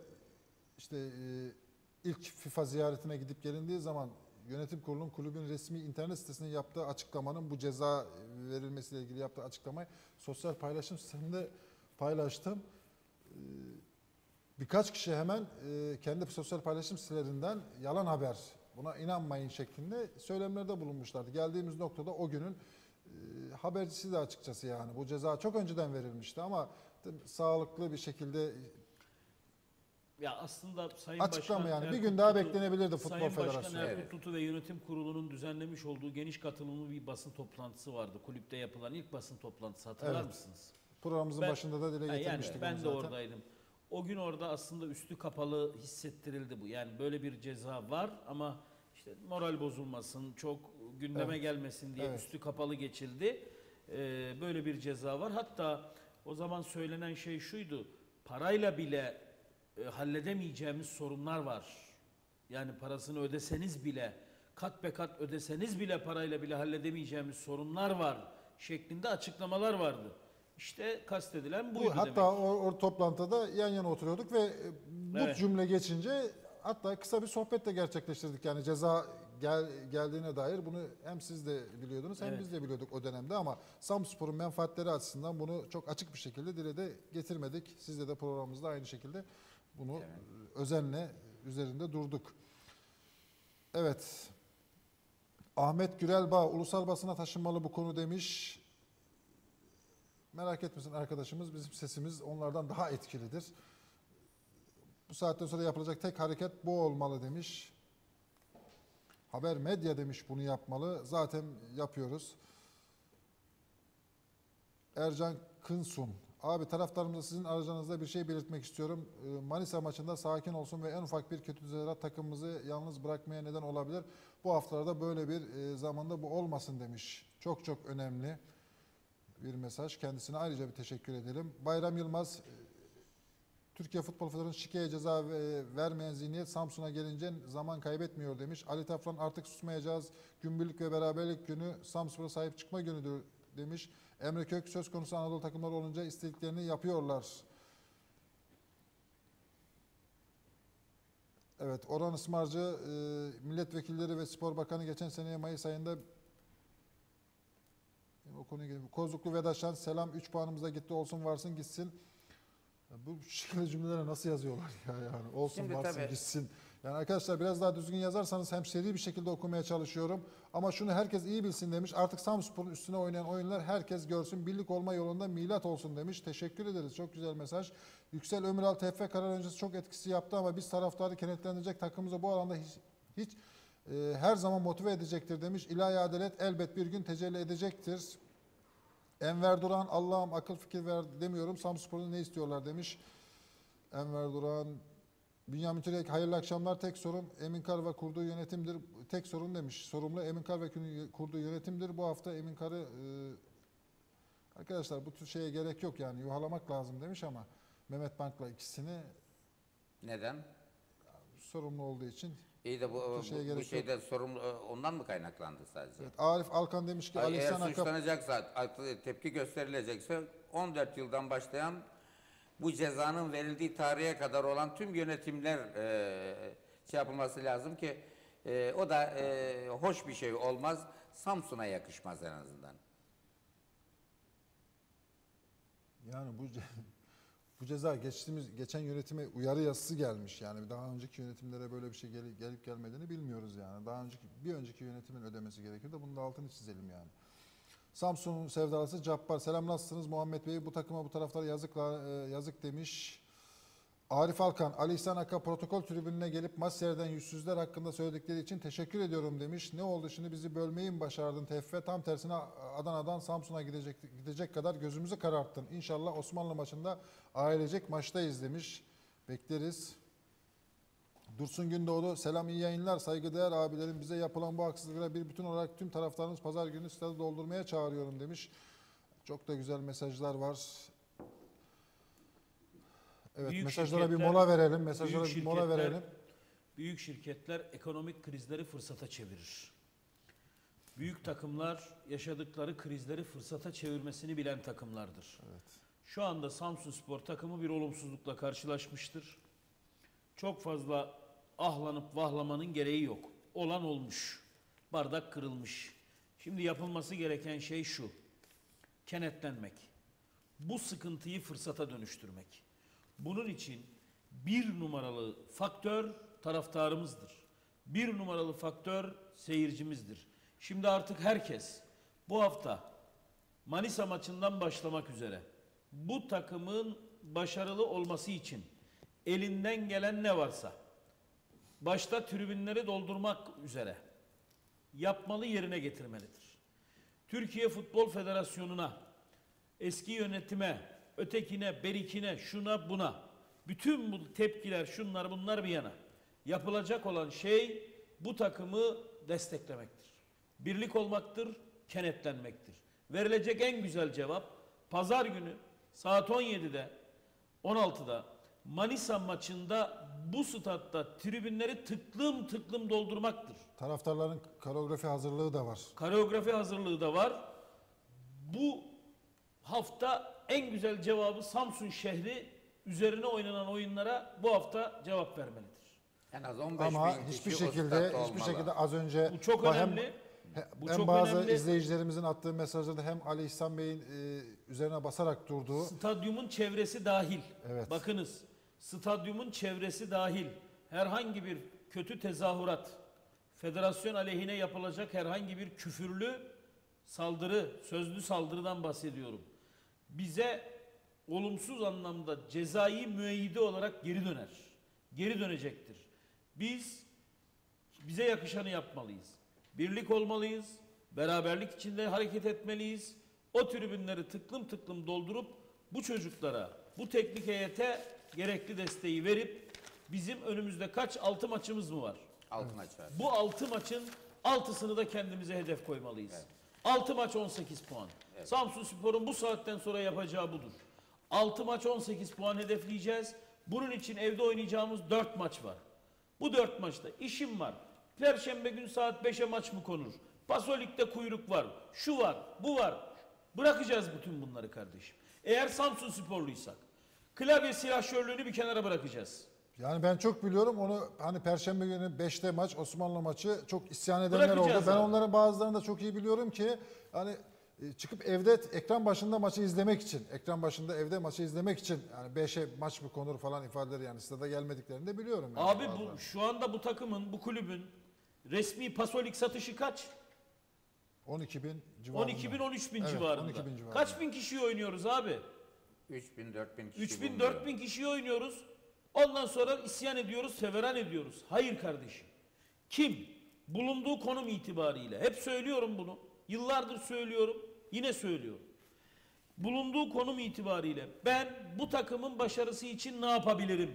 S1: işte e, ilk FIFA ziyaretine gidip gelindiği zaman yönetim kurulunun kulübün resmi internet sitesinde yaptığı açıklamanın bu ceza verilmesiyle ilgili yaptığı açıklamayı sosyal paylaşım sisteminde paylaştım. E, Birkaç kişi hemen e, kendi sosyal paylaşım sitelerinden yalan haber buna inanmayın şeklinde söylemlerde bulunmuşlardı. Geldiğimiz noktada o günün e, habercisi de açıkçası yani bu ceza çok önceden verilmişti ama sağlıklı bir şekilde
S3: Ya aslında Sayın
S1: Açıklama
S3: Başkan
S1: yani. Bir
S3: Erkut
S1: gün daha
S3: Tutu-
S1: beklenebilirdi Futbol
S3: Sayın Başkan
S1: Federasyonu.
S3: Erkut
S2: Evet.
S3: Tutu ve Yönetim Kurulu'nun düzenlemiş olduğu geniş katılımlı bir basın toplantısı vardı. Kulüpte yapılan ilk basın toplantısı hatırlar
S1: Evet.
S3: mısınız?
S1: Programımızın
S3: Ben-
S1: başında da dile
S3: Ha, Yani
S1: getirmiştik
S3: ben de
S1: zaten.
S3: oradaydım. O gün orada aslında üstü kapalı hissettirildi bu. Yani böyle bir ceza var ama işte moral bozulmasın, çok gündeme
S1: Evet.
S3: gelmesin diye
S1: Evet.
S3: üstü kapalı geçildi. Ee, böyle bir ceza var. Hatta o zaman söylenen şey şuydu. Parayla bile e, halledemeyeceğimiz sorunlar var. Yani parasını ödeseniz bile, kat be kat ödeseniz bile parayla bile halledemeyeceğimiz sorunlar var şeklinde açıklamalar vardı. İşte kastedilen buydu
S1: Bu, hatta
S3: demek.
S1: o, o toplantıda yan yana oturuyorduk ve bu
S3: Evet.
S1: cümle geçince hatta kısa bir sohbet de gerçekleştirdik. Yani ceza gel, geldiğine dair bunu hem siz de biliyordunuz hem
S3: Evet.
S1: biz de biliyorduk o dönemde ama Samspor'un menfaatleri açısından bunu çok açık bir şekilde dile de getirmedik. Sizde de programımızda aynı şekilde bunu e, özenle üzerinde durduk. Evet. Ahmet Gürelbağ ulusal basına taşınmalı bu konu demiş. Merak etmesin arkadaşımız bizim sesimiz onlardan daha etkilidir. Bu saatten sonra yapılacak tek hareket bu olmalı demiş. Haber medya demiş bunu yapmalı. Zaten yapıyoruz. Ercan Kınsun. Abi taraftarımıza sizin aracınızda bir şey belirtmek istiyorum. Ee, Manisa maçında sakin olsun ve en ufak bir kötü tezahürat takımımızı yalnız bırakmaya neden olabilir. Bu haftalarda böyle bir e, zamanda bu olmasın demiş. Çok çok önemli bir mesaj. Kendisine ayrıca bir teşekkür edelim. Bayram Yılmaz, e, Türkiye Futbol Federasyonu şikeye ceza ve- vermeyen zihniyet Samsun'a gelince zaman kaybetmiyor demiş. Ali Taflan artık susmayacağız. Gümbürlük ve beraberlik günü Samsun'a sahip çıkma günüdür demiş. Emre Kök söz konusu Anadolu takımları olunca istediklerini yapıyorlar. Evet, Orhan Ismarcı, e, milletvekilleri ve spor bakanı geçen seneye Mayıs ayında o konuya gelelim. Kozluklu Vedaşan selam 3 puanımıza gitti olsun varsın gitsin. Bu şekilde cümleleri nasıl yazıyorlar ya yani olsun
S2: Şimdi
S1: varsın
S2: tabii-
S1: gitsin. Yani arkadaşlar biraz daha düzgün yazarsanız hem seri bir şekilde okumaya çalışıyorum. Ama şunu herkes iyi bilsin demiş. Artık Samspor'un üstüne oynayan oyunlar herkes görsün. Birlik olma yolunda milat olsun demiş. Teşekkür ederiz. Çok güzel mesaj. Yüksel Ömüral TFF karar öncesi çok etkisi yaptı ama biz taraftarı kenetlendirecek takımımızı bu alanda hiç, hiç e, her zaman motive edecektir demiş. İlahi adalet elbet bir gün tecelli edecektir. Enver Duran Allah'ım akıl fikir ver demiyorum. Samspor'un ne istiyorlar demiş. Enver Duran Bünyamin Türek hayırlı akşamlar. Tek sorun Emin Kar ve kurduğu yönetimdir. Tek sorun demiş. Sorumlu Emin Kar ve kurduğu yönetimdir. Bu hafta Emin Kar'ı e, arkadaşlar bu tür şeye gerek yok yani yuhalamak lazım demiş ama Mehmet Bank'la ikisini
S2: Neden?
S1: sorumlu olduğu için.
S2: İyi de bu,
S1: Bu
S2: bu, bu şeyde sorumlu ondan mı kaynaklandı sadece?
S1: Evet, Arif Alkan demiş ki
S2: Ay, eğer suçlanacaksa, tepki gösterilecekse 14 yıldan başlayan bu cezanın verildiği tarihe kadar olan tüm yönetimler e, şey yapılması lazım ki e, o da e, hoş bir şey olmaz. Samsun'a yakışmaz en azından.
S1: Yani bu bu ceza geçtiğimiz geçen yönetime uyarı yazısı gelmiş. Yani daha önceki yönetimlere böyle bir şey gel- gelip gelmediğini bilmiyoruz yani. Daha önceki bir önceki yönetimin ödemesi gerekir de bunun da altını çizelim yani. Samsun'un sevdalısı Cabbar. Selam nasılsınız Muhammed Bey? Bu takıma bu taraflara yazıkla, e, yazık demiş. Arif Alkan, Ali İhsan Aka protokol tribününe gelip maç seyreden yüzsüzler hakkında söyledikleri için teşekkür ediyorum demiş. Ne oldu şimdi bizi bölmeyi mi başardın TFF? Tam tersine Adana'dan Samsun'a gidecek, gidecek kadar gözümüzü kararttın. İnşallah Osmanlı maçında ailecek maçtayız demiş. Bekleriz. Dursun Gündoğdu selam iyi yayınlar. Saygıdeğer abilerim bize yapılan bu haksızlıklara bir bütün olarak tüm taraftarımız pazar günü stadı doldurmaya çağırıyorum demiş. Çok da güzel mesajlar var. Evet
S3: Büyük
S1: mesajlara bir mola verelim. Mesajlara bir mola verelim.
S3: Büyük şirketler ekonomik krizleri fırsata çevirir. Büyük takımlar yaşadıkları krizleri fırsata çevirmesini bilen takımlardır. Şu anda Samsun Spor takımı bir olumsuzlukla karşılaşmıştır. Çok fazla ahlanıp vahlamanın gereği yok. Olan olmuş. Bardak kırılmış. Şimdi yapılması gereken şey şu. Kenetlenmek. Bu sıkıntıyı fırsata dönüştürmek. Bunun için bir numaralı faktör taraftarımızdır. Bir numaralı faktör seyircimizdir. Şimdi artık herkes bu hafta Manisa maçından başlamak üzere bu takımın başarılı olması için elinden gelen ne varsa başta tribünleri doldurmak üzere yapmalı yerine getirmelidir. Türkiye Futbol Federasyonu'na, eski yönetime, ötekine, berikine, şuna buna bütün bu tepkiler, şunlar bunlar bir yana yapılacak olan şey bu takımı desteklemektir. Birlik olmaktır, kenetlenmektir. Verilecek en güzel cevap pazar günü saat 17'de 16'da Manisa maçında bu statta tribünleri tıklım tıklım doldurmaktır.
S1: Taraftarların koreografi hazırlığı da var.
S3: Koreografi hazırlığı da var. Bu hafta en güzel cevabı Samsun şehri üzerine oynanan oyunlara bu hafta cevap vermelidir.
S2: En az 15
S1: Ama
S2: bin
S1: hiçbir
S2: kişi
S1: şekilde hiçbir şekilde az önce
S3: Bu çok
S1: hem-
S3: önemli.
S1: he-
S3: Bu
S1: hem
S3: çok
S1: bazı
S3: önemli.
S1: izleyicilerimizin attığı mesajlarda hem Ali İhsan Bey'in e, üzerine basarak durduğu
S3: Stadyumun çevresi dahil.
S1: Evet.
S3: Bakınız, stadyumun çevresi dahil. Herhangi bir kötü tezahürat, federasyon aleyhine yapılacak herhangi bir küfürlü saldırı, sözlü saldırıdan bahsediyorum. Bize olumsuz anlamda cezai müeyyide olarak geri döner. Geri dönecektir. Biz bize yakışanı yapmalıyız. Birlik olmalıyız. Beraberlik içinde hareket etmeliyiz. O tribünleri tıklım tıklım doldurup bu çocuklara, bu teknik heyete gerekli desteği verip bizim önümüzde kaç altı maçımız mı var?
S2: Altı maç var.
S3: Bu 6 maçın 6'sını da kendimize hedef koymalıyız. 6 maç 18 puan. Samsun Spor'un bu saatten sonra yapacağı budur. 6 maç 18 puan hedefleyeceğiz. Bunun için evde oynayacağımız 4 maç var. Bu 4 maçta işim var. Perşembe gün saat 5'e maç mı konur? Pasolik'te kuyruk var. Şu var, bu var. Bırakacağız bütün bunları kardeşim. Eğer Samsun Sporluysak klavye silahşörlüğünü bir kenara bırakacağız.
S1: Yani ben çok biliyorum onu hani Perşembe günü 5'te maç Osmanlı maçı çok isyan edenler oldu. Ben
S3: abi.
S1: onların bazılarını da çok iyi biliyorum ki hani e, çıkıp evde ekran başında maçı izlemek için, ekran başında evde maçı izlemek için yani 5'e maç mı konur falan ifadeleri yani stada gelmediklerini de biliyorum. Yani
S3: Abi bu şu anda bu takımın, bu kulübün resmi pasolik satışı kaç?
S1: 12 bin civarında.
S3: 12 bin, 13 bin
S1: Evet,
S3: civarında.
S1: 12 bin civarında.
S3: Kaç bin kişiyi oynuyoruz abi?
S2: 3 bin 4 bin kişi
S3: 3 bin,
S2: bulunuyor.
S3: 4 bin kişiyi oynuyoruz. Ondan sonra isyan ediyoruz, feveran ediyoruz. Hayır kardeşim. Kim? Bulunduğu konum itibariyle. Hep söylüyorum bunu. Yıllardır söylüyorum. Yine söylüyorum. Bulunduğu konum itibariyle ben bu takımın başarısı için ne yapabilirim?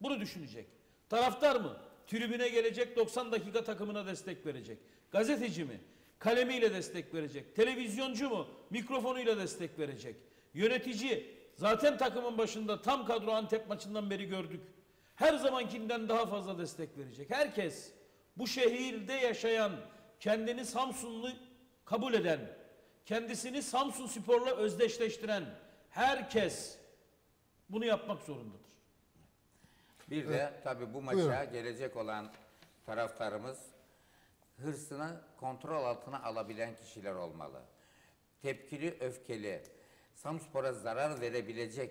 S3: Bunu düşünecek. Taraftar mı? Tribüne gelecek 90 dakika takımına destek verecek. Gazeteci mi? Kalemiyle destek verecek. Televizyoncu mu? Mikrofonuyla destek verecek. Yönetici zaten takımın başında tam kadro Antep maçından beri gördük. Her zamankinden daha fazla destek verecek. Herkes bu şehirde yaşayan, kendini Samsunlu kabul eden, kendisini Samsun Spor'la özdeşleştiren herkes bunu yapmak zorundadır.
S2: Bir de tabii bu maça
S1: Buyurun.
S2: gelecek olan taraftarımız hırsını kontrol altına alabilen kişiler olmalı. Tepkili, öfkeli, Samspor'a zarar verebilecek,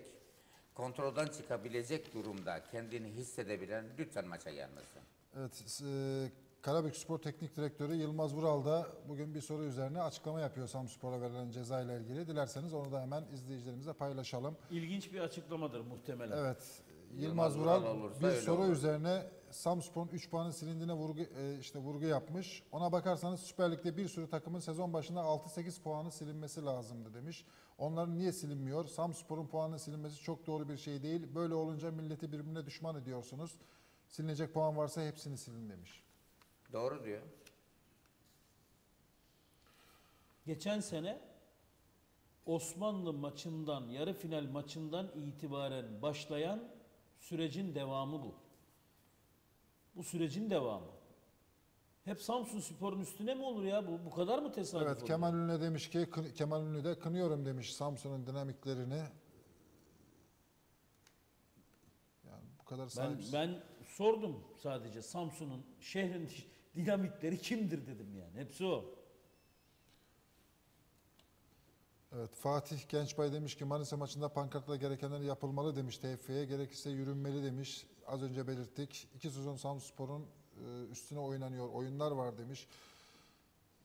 S2: kontrolden çıkabilecek durumda kendini hissedebilen lütfen maça gelmesin.
S1: Evet, e, Karabük Spor Teknik Direktörü Yılmaz Vural da bugün bir soru üzerine açıklama yapıyor Samspor'a verilen ceza ile ilgili. Dilerseniz onu da hemen izleyicilerimizle paylaşalım.
S3: İlginç bir açıklamadır muhtemelen.
S1: Evet. Yılmaz,
S2: Yılmaz
S1: Vural bir soru
S2: olur.
S1: üzerine Samspor'un 3 puanın silindiğine vurgu e, işte vurgu yapmış. Ona bakarsanız Süper Lig'de bir sürü takımın sezon başında 6-8 puanı silinmesi lazımdı demiş. Onların niye silinmiyor? Samspor'un puanı silinmesi çok doğru bir şey değil. Böyle olunca milleti birbirine düşman ediyorsunuz. Silinecek puan varsa hepsini silin demiş.
S2: Doğru diyor.
S3: Geçen sene Osmanlı maçından, yarı final maçından itibaren başlayan sürecin devamı bu. Bu sürecin devamı. Hep Samsun Spor'un üstüne mi olur ya? Bu bu kadar mı tesadüf
S1: Evet
S3: olur?
S1: Kemal Ünlü demiş ki Kemal Ünlü de kınıyorum demiş Samsun'un dinamiklerini. Yani bu kadar
S3: Ben,
S1: sahipsiz.
S3: ben sordum sadece Samsun'un şehrin dinamikleri kimdir dedim yani. Hepsi o.
S1: Evet Fatih Gençbay demiş ki Manisa maçında pankartla gerekenler yapılmalı demiş TFF'ye. Gerekirse yürünmeli demiş. Az önce belirttik. İki sezon Samsunspor'un üstüne oynanıyor. Oyunlar var demiş.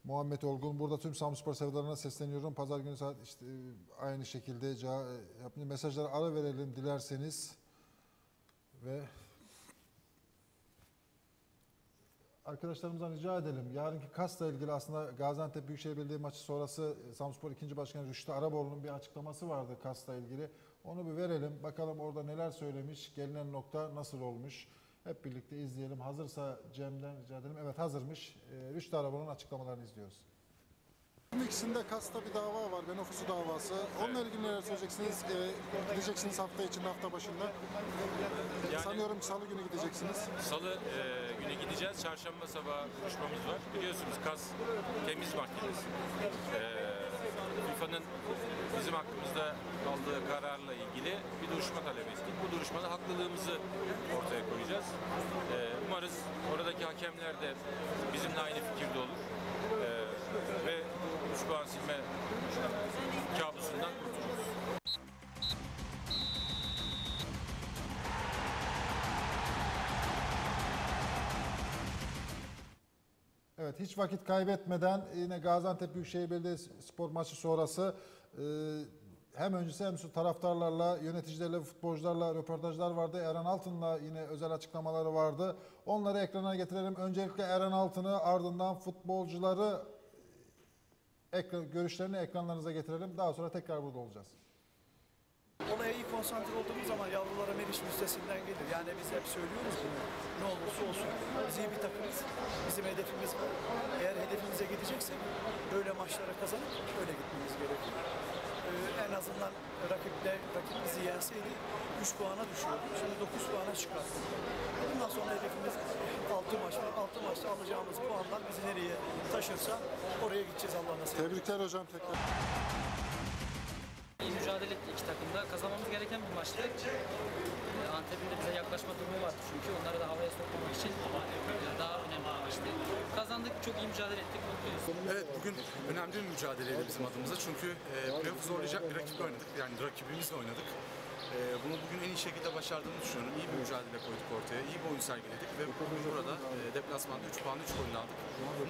S1: Muhammed Olgun burada tüm Samsunspor sevdalarına sesleniyorum. Pazar günü saat işte e, aynı şekilde e, mesajlara ara verelim dilerseniz. Ve Arkadaşlarımızdan rica edelim. Yarınki KAS'la ilgili aslında Gaziantep Büyükşehir Belediye maçı sonrası e, Samspor 2. Başkanı Rüştü Araboğlu'nun bir açıklaması vardı KAS'la ilgili. Onu bir verelim. Bakalım orada neler söylemiş, gelinen nokta nasıl olmuş. Hep birlikte izleyelim. Hazırsa Cem'den rica edelim. Evet hazırmış. E, Rüştü Araboğlu'nun açıklamalarını izliyoruz. İkisinde KAS'ta bir dava var, Benofusu davası. Onunla ilgili neler söyleyeceksiniz? E, gideceksiniz hafta içinde, hafta başında.
S4: Yani-
S1: Sanıyorum salı günü gideceksiniz.
S4: Salı e, günü gideceğiz. Çarşamba sabahı duruşmamız var. Biliyorsunuz KAS temiz mahkemesi. E, FIFA'nın bizim hakkımızda aldığı kararla ilgili bir duruşma talep ettik. Bu duruşmada haklılığımızı ortaya koyacağız. E, umarız oradaki hakemler de bizimle aynı fikirde olur. E, ve 3 puan silme kabusundan kurtuluruz.
S1: Evet hiç vakit kaybetmeden yine Gaziantep Büyükşehir Belediyespor maçı sonrası hem öncesi hem taraftarlarla, yöneticilerle, futbolcularla röportajlar vardı. Eren Altın'la yine özel açıklamaları vardı. Onları ekrana getirelim. Öncelikle Eren Altın'ı ardından futbolcuları ekran, görüşlerini ekranlarınıza getirelim. Daha sonra tekrar burada olacağız.
S5: Olaya iyi konsantre olduğumuz zaman yavrulara Meriç üstesinden gelir. Yani biz hep söylüyoruz bunu. Ne olursa olsun. Biz iyi bir takımız. Bizim hedefimiz var. Eğer hedefimize gideceksek böyle maçlara kazanıp öyle gitmemiz gerekiyor. En azından rakiple, rakip bizi yenseydi 3 puana düşüyordu. Şimdi 9 puana çıkarttık. Bundan sonra hedefimiz 6 maç var. 6 maçta alacağımız puanlar bizi nereye taşırsa oraya gideceğiz Allah nasip.
S1: Tebrikler hocam tekrar.
S6: Mücadele etti iki takım da. Kazanmamız gereken bir maçtı. Ee, Antep'in de bize yaklaşma durumu vardı çünkü. Onları da havaya sokmamak için e, daha önemli bir maçtı. Kazandık, çok iyi mücadele ettik, mutluyuz.
S7: Evet bugün önemli bir mücadeleydi bizim adımıza çünkü e, playoff'u zorlayacak bir rakiple oynadık. Yani rakibimizle oynadık. E, bunu bugün en iyi şekilde başardığımızı düşünüyorum. İyi bir mücadele koyduk ortaya, iyi bir oyun sergiledik ve bugün burada e, deplasmanda 3 puan 3 golünü aldık.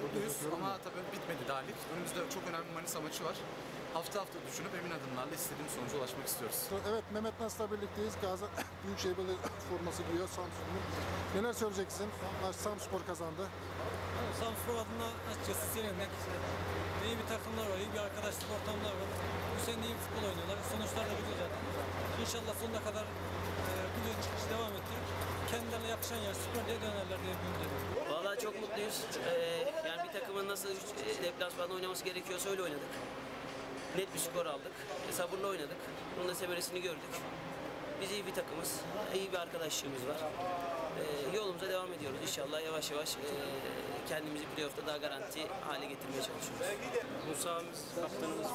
S7: Mutluyuz ama tabii bitmedi daha lig. Önümüzde çok önemli Manisa maçı var. Hafta hafta düşünüp emin adımlarla istediğim sonuca ulaşmak istiyoruz.
S1: Evet Mehmet Nas'la birlikteyiz. Gaziantep Büyükşehir Belediye forması giyiyor Samsun'un. Neler söyleyeceksin? Maç Samspor kazandı.
S8: Samspor adına açıkçası sevinmek. İyi bir takımlar var, iyi bir arkadaşlık ortamlar var. Bu sene iyi futbol oynuyorlar. Sonuçlar da gidiyor zaten. İnşallah sonuna kadar e, bu çıkışı devam ettirip kendilerine yakışan yer Süper Lig'e dönerler diye ümit ediyorum.
S6: Vallahi çok mutluyuz. Ee, yani bir takımın nasıl e, deplasmanda oynaması gerekiyorsa öyle oynadık. Net bir skor aldık. E, sabırla oynadık. Bunun da semeresini gördük. Biz iyi bir takımız. iyi bir arkadaşlığımız var. Ee, yolumuza devam ediyoruz. İnşallah yavaş yavaş e, kendimizi playoff'ta daha garanti hale getirmeye çalışıyoruz. Musa abimiz, kaptanımız.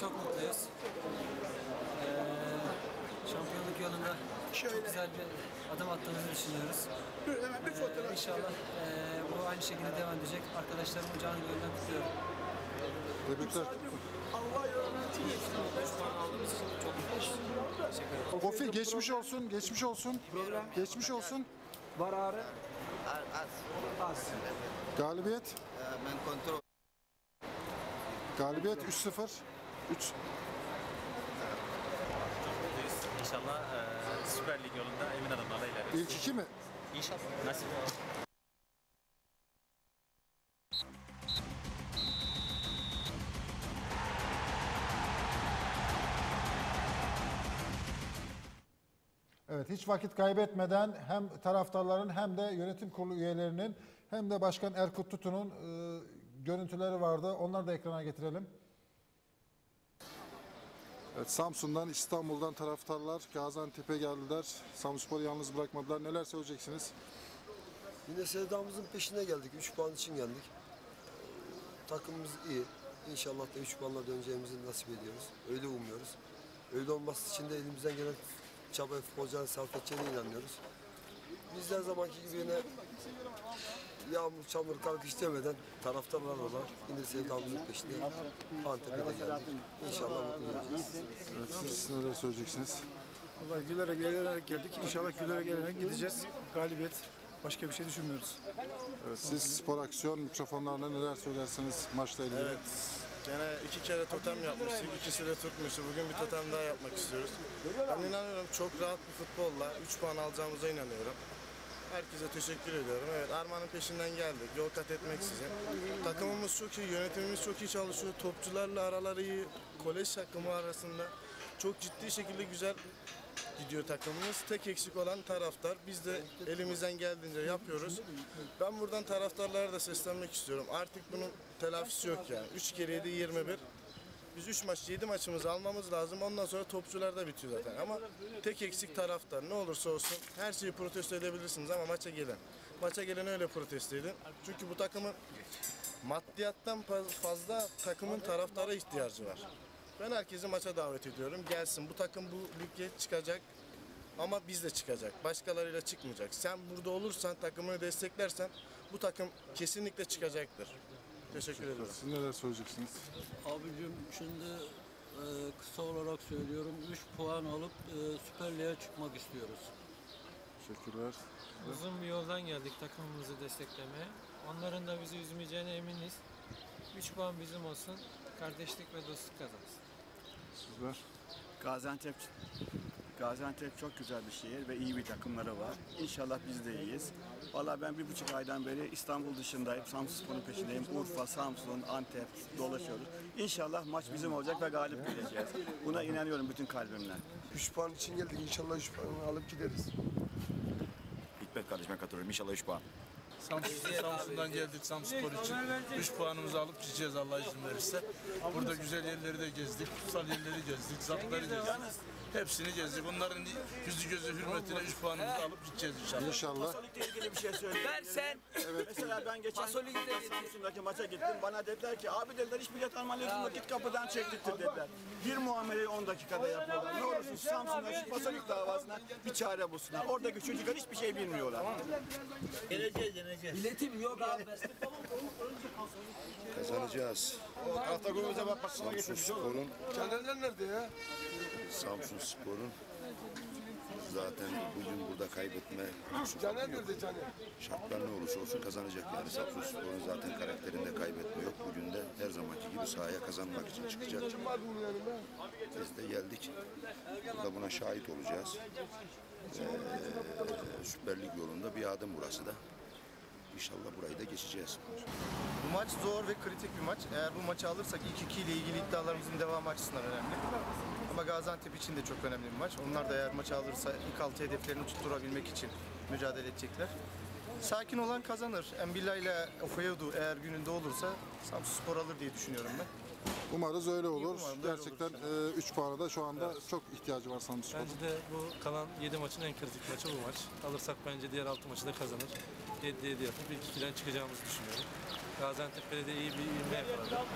S8: Çok mutluyuz. Ee, şampiyonluk yolunda çok güzel bir adım attığımızı düşünüyoruz. Ee, inşallah e, bu aynı şekilde devam edecek. Arkadaşlarımın canı gönülden kutluyorum.
S1: Tebrikler. Kofi geçmiş olsun, geçmiş olsun. Geçmiş olsun.
S9: Var ağrı? Az.
S1: Galibiyet.
S9: Ben kontrol.
S1: Galibiyet 3-0. 3
S10: İnşallah e, Süper Lig yolunda emin adımlarla ilerleriz.
S1: ilk iki mi?
S10: İnşallah. Nasip.
S1: Evet hiç vakit kaybetmeden hem taraftarların hem de yönetim kurulu üyelerinin hem de Başkan Erkut Tutu'nun e, görüntüleri vardı. Onları da ekrana getirelim. Evet, Samsun'dan, İstanbul'dan taraftarlar Gaziantep'e geldiler. Samsunspor'u yalnız bırakmadılar. Neler söyleyeceksiniz?
S11: Yine sevdamızın peşine geldik. 3 puan için geldik. Takımımız iyi. İnşallah da 3 puanla döneceğimizi nasip ediyoruz. Öyle umuyoruz. Öyle olması için de elimizden gelen çabayı futbolcuların sarf edeceğine inanıyoruz. Biz her zamanki gibi yine yağmur, çamur, kalkış demeden taraftarlar olarak yine sevdamızın peşinde Antep'e de geldik. İnşallah mutlu olacağız.
S1: Evet, siz neler söyleyeceksiniz?
S5: Vallahi gülerek eğlenerek geldik. İnşallah gülerek eğlenerek gideceğiz. Galibiyet. Başka bir şey düşünmüyoruz.
S1: Evet, siz spor aksiyon mikrofonlarına neler söylersiniz maçla ilgili?
S12: Evet. Gene iki kere totem yapmıştık. ikisi de tutmuştu. Bugün bir totem daha yapmak istiyoruz. Ben inanıyorum çok rahat bir futbolla 3 puan alacağımıza inanıyorum. Herkese teşekkür ediyorum. Evet Arma'nın peşinden geldik. Yol kat etmeksizin. Takımımız çok iyi, yönetimimiz çok iyi çalışıyor. Topçularla araları iyi. Kolej takımı arasında çok ciddi şekilde güzel gidiyor takımımız. Tek eksik olan taraftar. Biz de elimizden geldiğince yapıyoruz. Ben buradan taraftarlara da seslenmek istiyorum. Artık bunun telafisi yok yani. 3 kere 7 21. Biz 3 maç 7 maçımızı almamız lazım. Ondan sonra topçular da bitiyor zaten. Ama tek eksik taraftar. Ne olursa olsun her şeyi protesto edebilirsiniz ama maça gelin. Maça gelin öyle protesto edin. Çünkü bu takımın maddiyattan faz- fazla takımın taraftara ihtiyacı var. Ben herkesi maça davet ediyorum. Gelsin. Bu takım bu lige çıkacak. Ama biz de çıkacak. Başkalarıyla çıkmayacak. Sen burada olursan, takımını desteklersen bu takım kesinlikle çıkacaktır. Teşekkür ederim.
S1: Siz neler söyleyeceksiniz?
S8: Abicim şimdi e, kısa olarak söylüyorum 3 puan alıp e, Süper Lig'e çıkmak istiyoruz.
S1: Teşekkürler.
S10: Uzun bir yoldan geldik takımımızı desteklemeye. Onların da bizi üzmeyeceğine eminiz. 3 puan bizim olsun. Kardeşlik ve dostluk kazansın.
S1: Sizler.
S13: Gaziantep Gaziantep çok güzel bir şehir ve iyi bir takımları var. İnşallah biz de iyiyiz. Valla ben bir buçuk aydan beri İstanbul dışındayım. Samsunspor'un peşindeyim. Urfa, Samsun, Antep dolaşıyoruz. İnşallah maç bizim olacak ve galip geleceğiz. Buna inanıyorum bütün kalbimle.
S11: 3 puan için geldik. İnşallah 3 puanı alıp gideriz.
S13: Hikmet kardeşime katılıyorum. İnşallah 3 puan.
S12: Samsun'dan geldik Samspor için. 3 puanımızı alıp gideceğiz Allah izin verirse. Burada güzel yerleri de gezdik. Kutsal yerleri gezdik. Zapları gezdik. Hepsini gezdik. Onların yüzü gözü hürmetine 3 puanımızı alıp gideceğiz inşallah.
S1: İnşallah.
S13: Pasolik'le ilgili bir şey söyleyeyim.
S6: Versen.
S13: Evet. Mesela ben geçen Samsun'daki maça gittim. Bana dediler ki abi dediler hiç bilet alman lazım git kapıdan çektirtir dediler. Bir muameleyi 10 dakikada yapıyorlar. Ne olursun Samsun'da şu Pasolik davasına bir çare bulsunlar. Oradaki çocuklar hiçbir şey bilmiyorlar.
S6: Biletim yok abi.
S9: Kazanacağız.
S12: Hafta golümüze bak
S9: Samsun Spor'un
S11: Canerler nerede ya?
S9: Samsun Spor'un zaten bugün burada kaybetme
S11: Caner?
S9: şartlar ne olursa olsun kazanacak yani Samsun Spor'un zaten karakterinde kaybetme yok. Bugün de her zamanki gibi sahaya kazanmak için çıkacak. Biz de geldik. Burada buna şahit olacağız. Ee, Süper Lig yolunda bir adım burası da. İnşallah burayı da geçeceğiz.
S12: Bu maç zor ve kritik bir maç. Eğer bu maçı alırsak ilk iki ile ilgili iddialarımızın devamı açısından önemli. Ama Gaziantep için de çok önemli bir maç. Onlar da eğer maçı alırsa ilk altı hedeflerini tutturabilmek için mücadele edecekler. Sakin olan kazanır. Embilla ile Ofeodu eğer gününde olursa Samsun Spor alır diye düşünüyorum ben.
S1: Umarız öyle olur.
S12: Umarım da öyle
S1: Gerçekten 3 puana da şu anda çok ihtiyacı var Samsunspor'un.
S10: Bence de bu kalan 7 maçın en kritik maçı bu maç. Alırsak bence diğer 6 maçı da kazanır. 7 7 yapıp ilk ikiden çıkacağımızı düşünüyorum. Gaziantep Belediye iyi bir ivme yakaladı.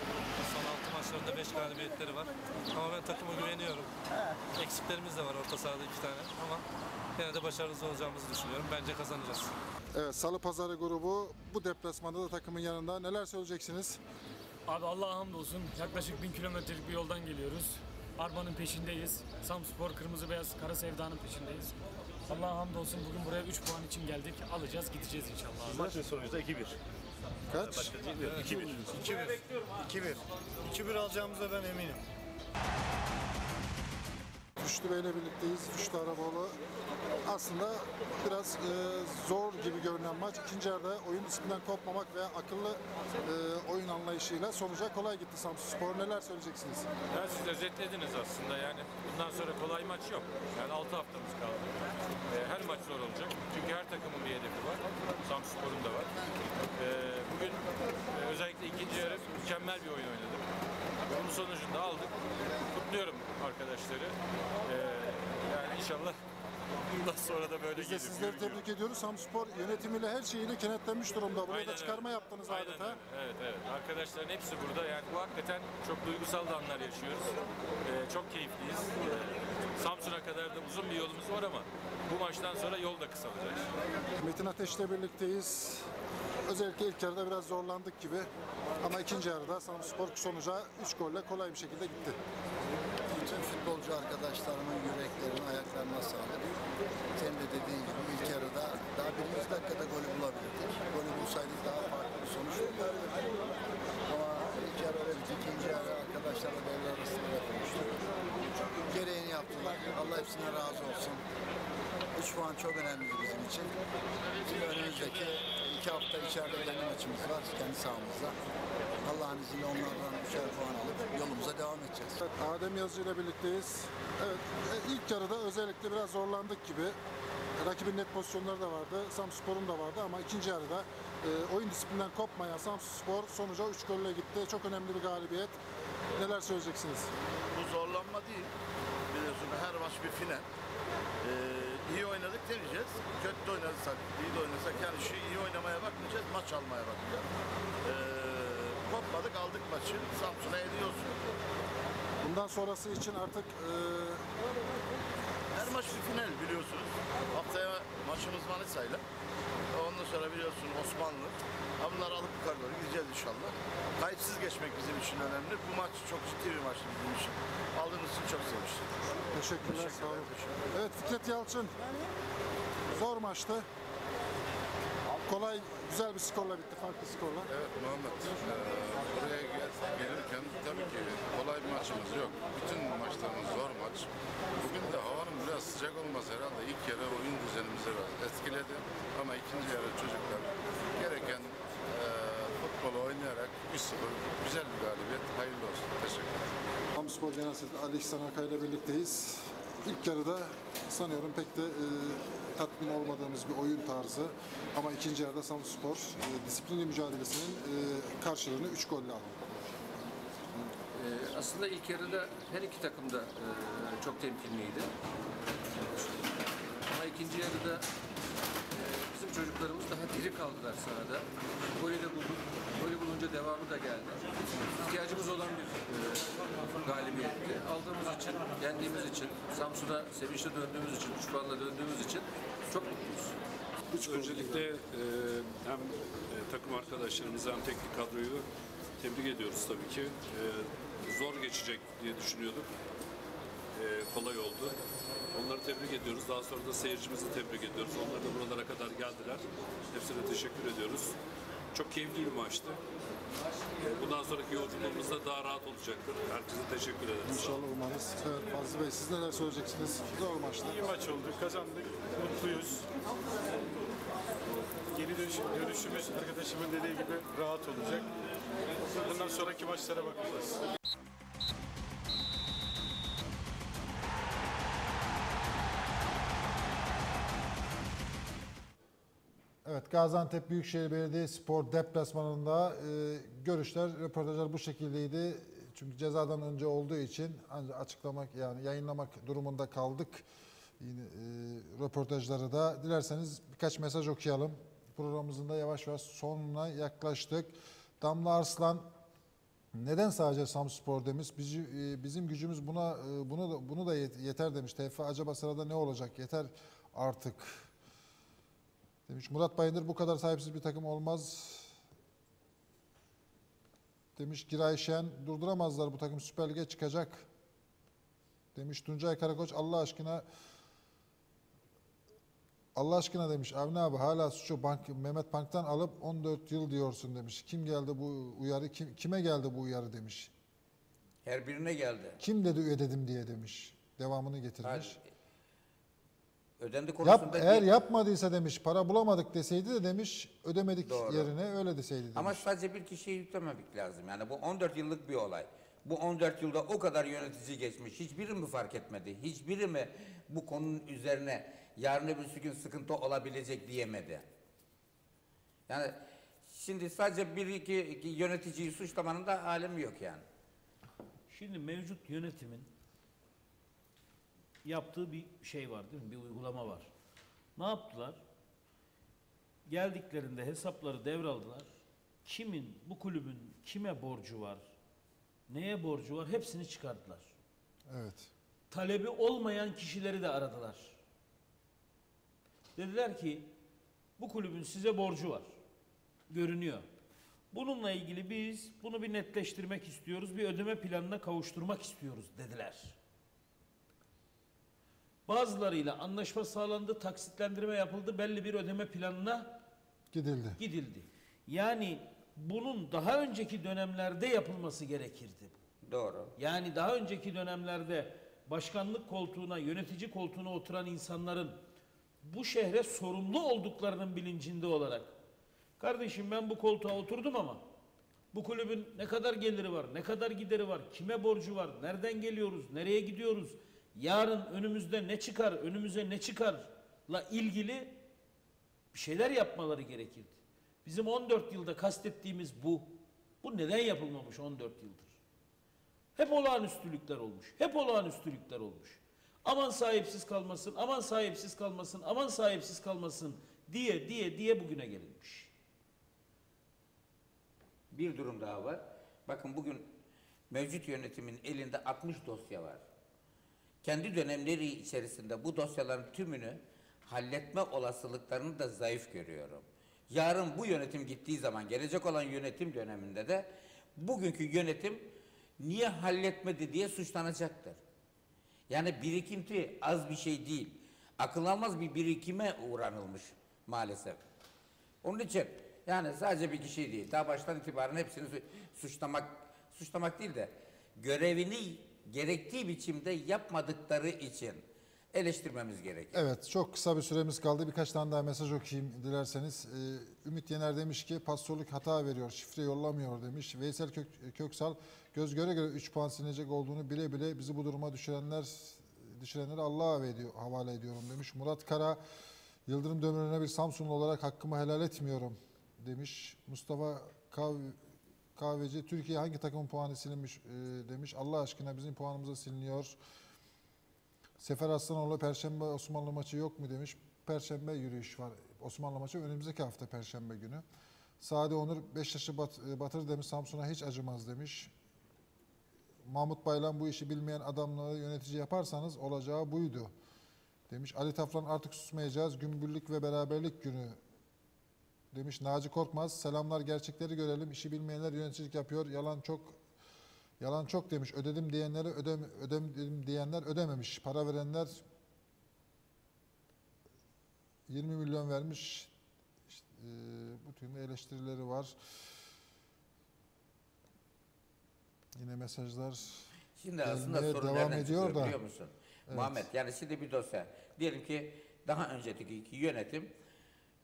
S10: Son 6 maçlarında 5 galibiyetleri var. Ama ben takıma güveniyorum. Eksiklerimiz de var orta sahada 2 tane ama yine de başarılı olacağımızı düşünüyorum. Bence kazanacağız.
S1: Evet Salı Pazarı grubu bu deplasmanda da takımın yanında. Neler söyleyeceksiniz?
S14: Abi Allah'a hamdolsun. Yaklaşık bin kilometrelik bir yoldan geliyoruz. Arma'nın peşindeyiz. Samspor Kırmızı Beyaz Kara Sevda'nın peşindeyiz. Allah'a hamdolsun bugün buraya 3 puan için geldik. Alacağız gideceğiz inşallah.
S12: Maçın sonucu 2-1.
S1: Kaç?
S12: 2-1. 2-1. 2-1. 2-1 alacağımıza ben eminim.
S1: Rüştü Bey'le birlikteyiz. Rüştü Araboğlu. Aslında biraz e, zor gibi görünen maç. İkinci yarıda oyun disiplinden kopmamak ve akıllı e, oyun anlayışıyla sonuca kolay gitti Samsun Spor. Neler söyleyeceksiniz?
S4: Ya siz özetlediniz aslında yani bundan sonra kolay maç yok. Yani 6 haftamız kaldı. Ee, her maç zor olacak. Çünkü her takımın bir hedefi var. Samspor'un da var. Ee, bugün e, özellikle ikinci yarı mükemmel bir oyun oynadık. Bunun sonucunda aldık. Kutluyorum arkadaşları. Ee, yani inşallah bundan sonra da böyle
S1: Biz de sizleri tebrik ediyoruz. Samsun Spor yönetimiyle her şeyiyle kenetlenmiş durumda. Buraya
S4: Aynen
S1: da
S4: öyle.
S1: çıkarma yaptınız
S4: Aynen
S1: adeta.
S4: öyle. Evet evet. Arkadaşların hepsi burada. Yani bu hakikaten çok duygusal da anlar yaşıyoruz. Ee, çok keyifliyiz. Ee, Samsun'a kadar da uzun bir yolumuz var ama bu maçtan sonra yol da kısalacak.
S1: Metin Ateş'le birlikteyiz. Özellikle ilk yarıda biraz zorlandık gibi. Ama ikinci yarıda Samsunspor sonuca 3 golle kolay bir şekilde gitti.
S15: Bütün futbolcu arkadaşlarımın yüreklerine, ayaklarına sağlık. Senin de dediğin gibi ilk yarıda daha birinci dakikada golü bulabilirdik. Golü bulsaydık daha farklı bir sonuç olabilirdi. Ama ilk yarı öyle bitti. İkinci yarı arkadaşlarla devre arasında da konuştuk. Gereğini yaptılar. Allah hepsine razı olsun. 3 puan çok önemli bizim için. Şimdi önümüzdeki iki hafta içeride kendi maçımız var. Kendi sahamızda. Allah'ın izniyle onlardan üçer puan alıp yolumuza devam edeceğiz.
S1: Evet, Adem Yazıcı ile birlikteyiz. Evet, e, ilk yarıda özellikle biraz zorlandık gibi. Rakibin net pozisyonları da vardı. Samsunspor'un da vardı ama ikinci yarıda e, oyun disiplinden kopmayan Samsunspor sonuca 3 golle gitti. Çok önemli bir galibiyet. Neler söyleyeceksiniz?
S12: Bu zorlanma değil. Biliyorsun her maç bir final. Ee, iyi oynadık demeyeceğiz. Kötü de oynasak, iyi de oynasak yani şu iyi oynamaya bakmayacağız, maç almaya bakacağız. Ee, kopmadık, aldık maçı. Samsun'a ediyorsun.
S1: Bundan sonrası için artık e,
S12: Her maç bir final biliyorsunuz. Haftaya maçımız Manisa'yla. Ondan sonra biliyorsun Osmanlı. Ha, Bunları alıp yukarı doğru gideceğiz inşallah. Kayıpsız geçmek bizim için önemli. Bu maç çok ciddi bir maçtı bizim için. Aldığımız için çok sevinçliyim.
S1: Teşekkürler. Sağ olun. Evet Fikret Yalçın. Zor maçtı. Kolay, güzel bir skorla bitti, farklı skorla.
S16: Evet Muhammed, eee, buraya gel- gelirken tabii ki kolay bir maçımız yok. Bütün maçlarımız zor maç. Bugün de havanın biraz sıcak olması herhalde ilk yarı oyun düzenimizi biraz etkiledi. Ama ikinci yarı çocuklar gereken eee futbolu oynayarak 3-0 güzel bir galibiyet. Hayırlı olsun. Teşekkür ederim.
S1: Samspor Genel Sekreteri Ali İhsan ile birlikteyiz. İlk yarıda sanıyorum pek de e, tatmin olmadığımız bir oyun tarzı. Ama ikinci yarıda Samspor e, disiplinli mücadelesinin e, karşılığını 3 golle aldı.
S17: Ee, aslında ilk yarıda her iki takım da e, çok temkinliydi. Ama ikinci yarıda e, bizim çocuklarımız daha diri kaldılar sahada. Golü de bulduk. Bulunca devamı da geldi. İhtiyacımız olan bir e, galibiyetti. Aldığımız için, yendiğimiz için, Samsun'a sevinçle döndüğümüz için, 3 puanla döndüğümüz için çok mutluyuz.
S18: Öncelikle e, hem e, takım arkadaşlarımızı hem teknik kadroyu tebrik ediyoruz tabii ki. E, zor geçecek diye düşünüyorduk. E, kolay oldu. Onları tebrik ediyoruz. Daha sonra da seyircimizi tebrik ediyoruz. Onlar da buralara kadar geldiler. Hepsine teşekkür ediyoruz. Çok keyifli bir maçtı. Bundan sonraki yolculuğumuz da daha rahat olacaktır. Herkese teşekkür ederiz.
S1: İnşallah umarız. Evet, Fazlı Bey siz neler söyleyeceksiniz? Zor maçtı.
S19: İyi maç oldu, kazandık, mutluyuz. Geri dönüş, dönüşümüz arkadaşımın dediği gibi rahat olacak. Bundan sonraki maçlara bakacağız.
S1: Gaziantep Büyükşehir Belediyespor deplasmanında e, görüşler, röportajlar bu şekildeydi. Çünkü cezadan önce olduğu için ancak açıklamak yani yayınlamak durumunda kaldık. Yine e, röportajları da dilerseniz birkaç mesaj okuyalım. Programımızın da yavaş yavaş sonuna yaklaştık. Damla Arslan neden sadece Samspor demiş? Bizi, e, bizim gücümüz buna e, bunu da, bunu da yet- yeter demiş. TFF acaba sırada ne olacak? Yeter artık. Demiş Murat Bayındır bu kadar sahipsiz bir takım olmaz. Demiş Giray Şen durduramazlar bu takım Süper Lig'e çıkacak. Demiş Tuncay Karakoç Allah aşkına Allah aşkına demiş Avni abi hala suçu bank, Mehmet Bank'tan alıp 14 yıl diyorsun demiş. Kim geldi bu uyarı kim, kime geldi bu uyarı demiş.
S2: Her birine geldi.
S1: Kim dedi ödedim diye demiş. Devamını getirmiş.
S2: Hayır, Ödendi
S1: Yap,
S2: konusunda
S1: eğer
S2: değil.
S1: yapmadıysa demiş para bulamadık deseydi de demiş ödemedik
S2: Doğru.
S1: yerine öyle deseydi demiş.
S2: Ama sadece bir kişiye yüklememek lazım. Yani bu 14 yıllık bir olay. Bu 14 yılda o kadar yönetici geçmiş. Hiçbiri mi fark etmedi? Hiçbiri mi bu konunun üzerine yarın öbür gün sıkıntı olabilecek diyemedi? Yani şimdi sadece bir iki, iki yöneticiyi suçlamanın da alemi yok yani.
S3: Şimdi mevcut yönetimin yaptığı bir şey var değil mi? Bir uygulama var. Ne yaptılar? Geldiklerinde hesapları devraldılar. Kimin, bu kulübün kime borcu var, neye borcu var hepsini çıkardılar.
S1: Evet.
S3: Talebi olmayan kişileri de aradılar. Dediler ki bu kulübün size borcu var. Görünüyor. Bununla ilgili biz bunu bir netleştirmek istiyoruz. Bir ödeme planına kavuşturmak istiyoruz dediler. Bazılarıyla anlaşma sağlandı, taksitlendirme yapıldı, belli bir ödeme planına
S1: Gidildi.
S3: gidildi. Yani bunun daha önceki dönemlerde yapılması gerekirdi.
S2: Doğru.
S3: Yani daha önceki dönemlerde başkanlık koltuğuna, yönetici koltuğuna oturan insanların bu şehre sorumlu olduklarının bilincinde olarak kardeşim ben bu koltuğa oturdum ama bu kulübün ne kadar geliri var, ne kadar gideri var, kime borcu var, nereden geliyoruz, nereye gidiyoruz, yarın önümüzde ne çıkar, önümüze ne çıkarla ilgili bir şeyler yapmaları gerekirdi. Bizim 14 yılda kastettiğimiz bu. Bu neden yapılmamış 14 yıldır? Hep olağanüstülükler olmuş. Hep olağanüstülükler olmuş. Aman sahipsiz kalmasın, aman sahipsiz kalmasın, aman sahipsiz kalmasın diye diye diye bugüne gelinmiş.
S2: Bir durum daha var. Bakın bugün mevcut yönetimin elinde 60 dosya var. Kendi dönemleri içerisinde bu dosyaların tümünü halletme olasılıklarını da zayıf görüyorum. Yarın bu yönetim gittiği zaman gelecek olan yönetim döneminde de bugünkü yönetim niye halletmedi diye suçlanacaktır. Yani birikinti az bir şey değil. Akıl almaz bir birikime uğranılmış maalesef. Onun için yani sadece bir kişi değil. Daha baştan itibaren hepsini su- suçlamak suçlamak değil de görevini gerektiği biçimde yapmadıkları için eleştirmemiz gerekiyor.
S1: Evet çok kısa bir süremiz kaldı. Birkaç tane daha mesaj okuyayım dilerseniz. Ee, Ümit Yener demiş ki pastörlük hata veriyor, şifre yollamıyor demiş. Veysel Kök- Köksal göz göre göre 3 puan silinecek olduğunu bile bile bizi bu duruma düşürenler düşürenleri Allah'a ediyor, havale ediyorum demiş. Murat Kara Yıldırım Demirören'e bir Samsunlu olarak hakkımı helal etmiyorum demiş. Mustafa Kav Kahveci Türkiye hangi takımın puanı silinmiş e, demiş. Allah aşkına bizim puanımıza siliniyor. Sefer Aslanoğlu Perşembe Osmanlı maçı yok mu demiş. Perşembe yürüyüş var. Osmanlı maçı önümüzdeki hafta Perşembe günü. Sadi Onur Beşiktaş'ı bat, e, batır demiş. Samsun'a hiç acımaz demiş. Mahmut Baylan bu işi bilmeyen adamları yönetici yaparsanız olacağı buydu. Demiş. Ali Taflan artık susmayacağız. Gümbürlük ve beraberlik günü demiş. Naci Korkmaz selamlar gerçekleri görelim. İşi bilmeyenler yöneticilik yapıyor. Yalan çok Yalan çok demiş. Ödedim diyenleri ödem, ödedim diyenler ödememiş. Para verenler 20 milyon vermiş. İşte, e, bu tür eleştirileri var. Yine mesajlar
S2: Şimdi aslında sorun
S1: devam ediyor da.
S2: biliyor musun?
S1: Evet.
S2: Muhammed yani şimdi bir dosya. Diyelim ki daha önceki iki yönetim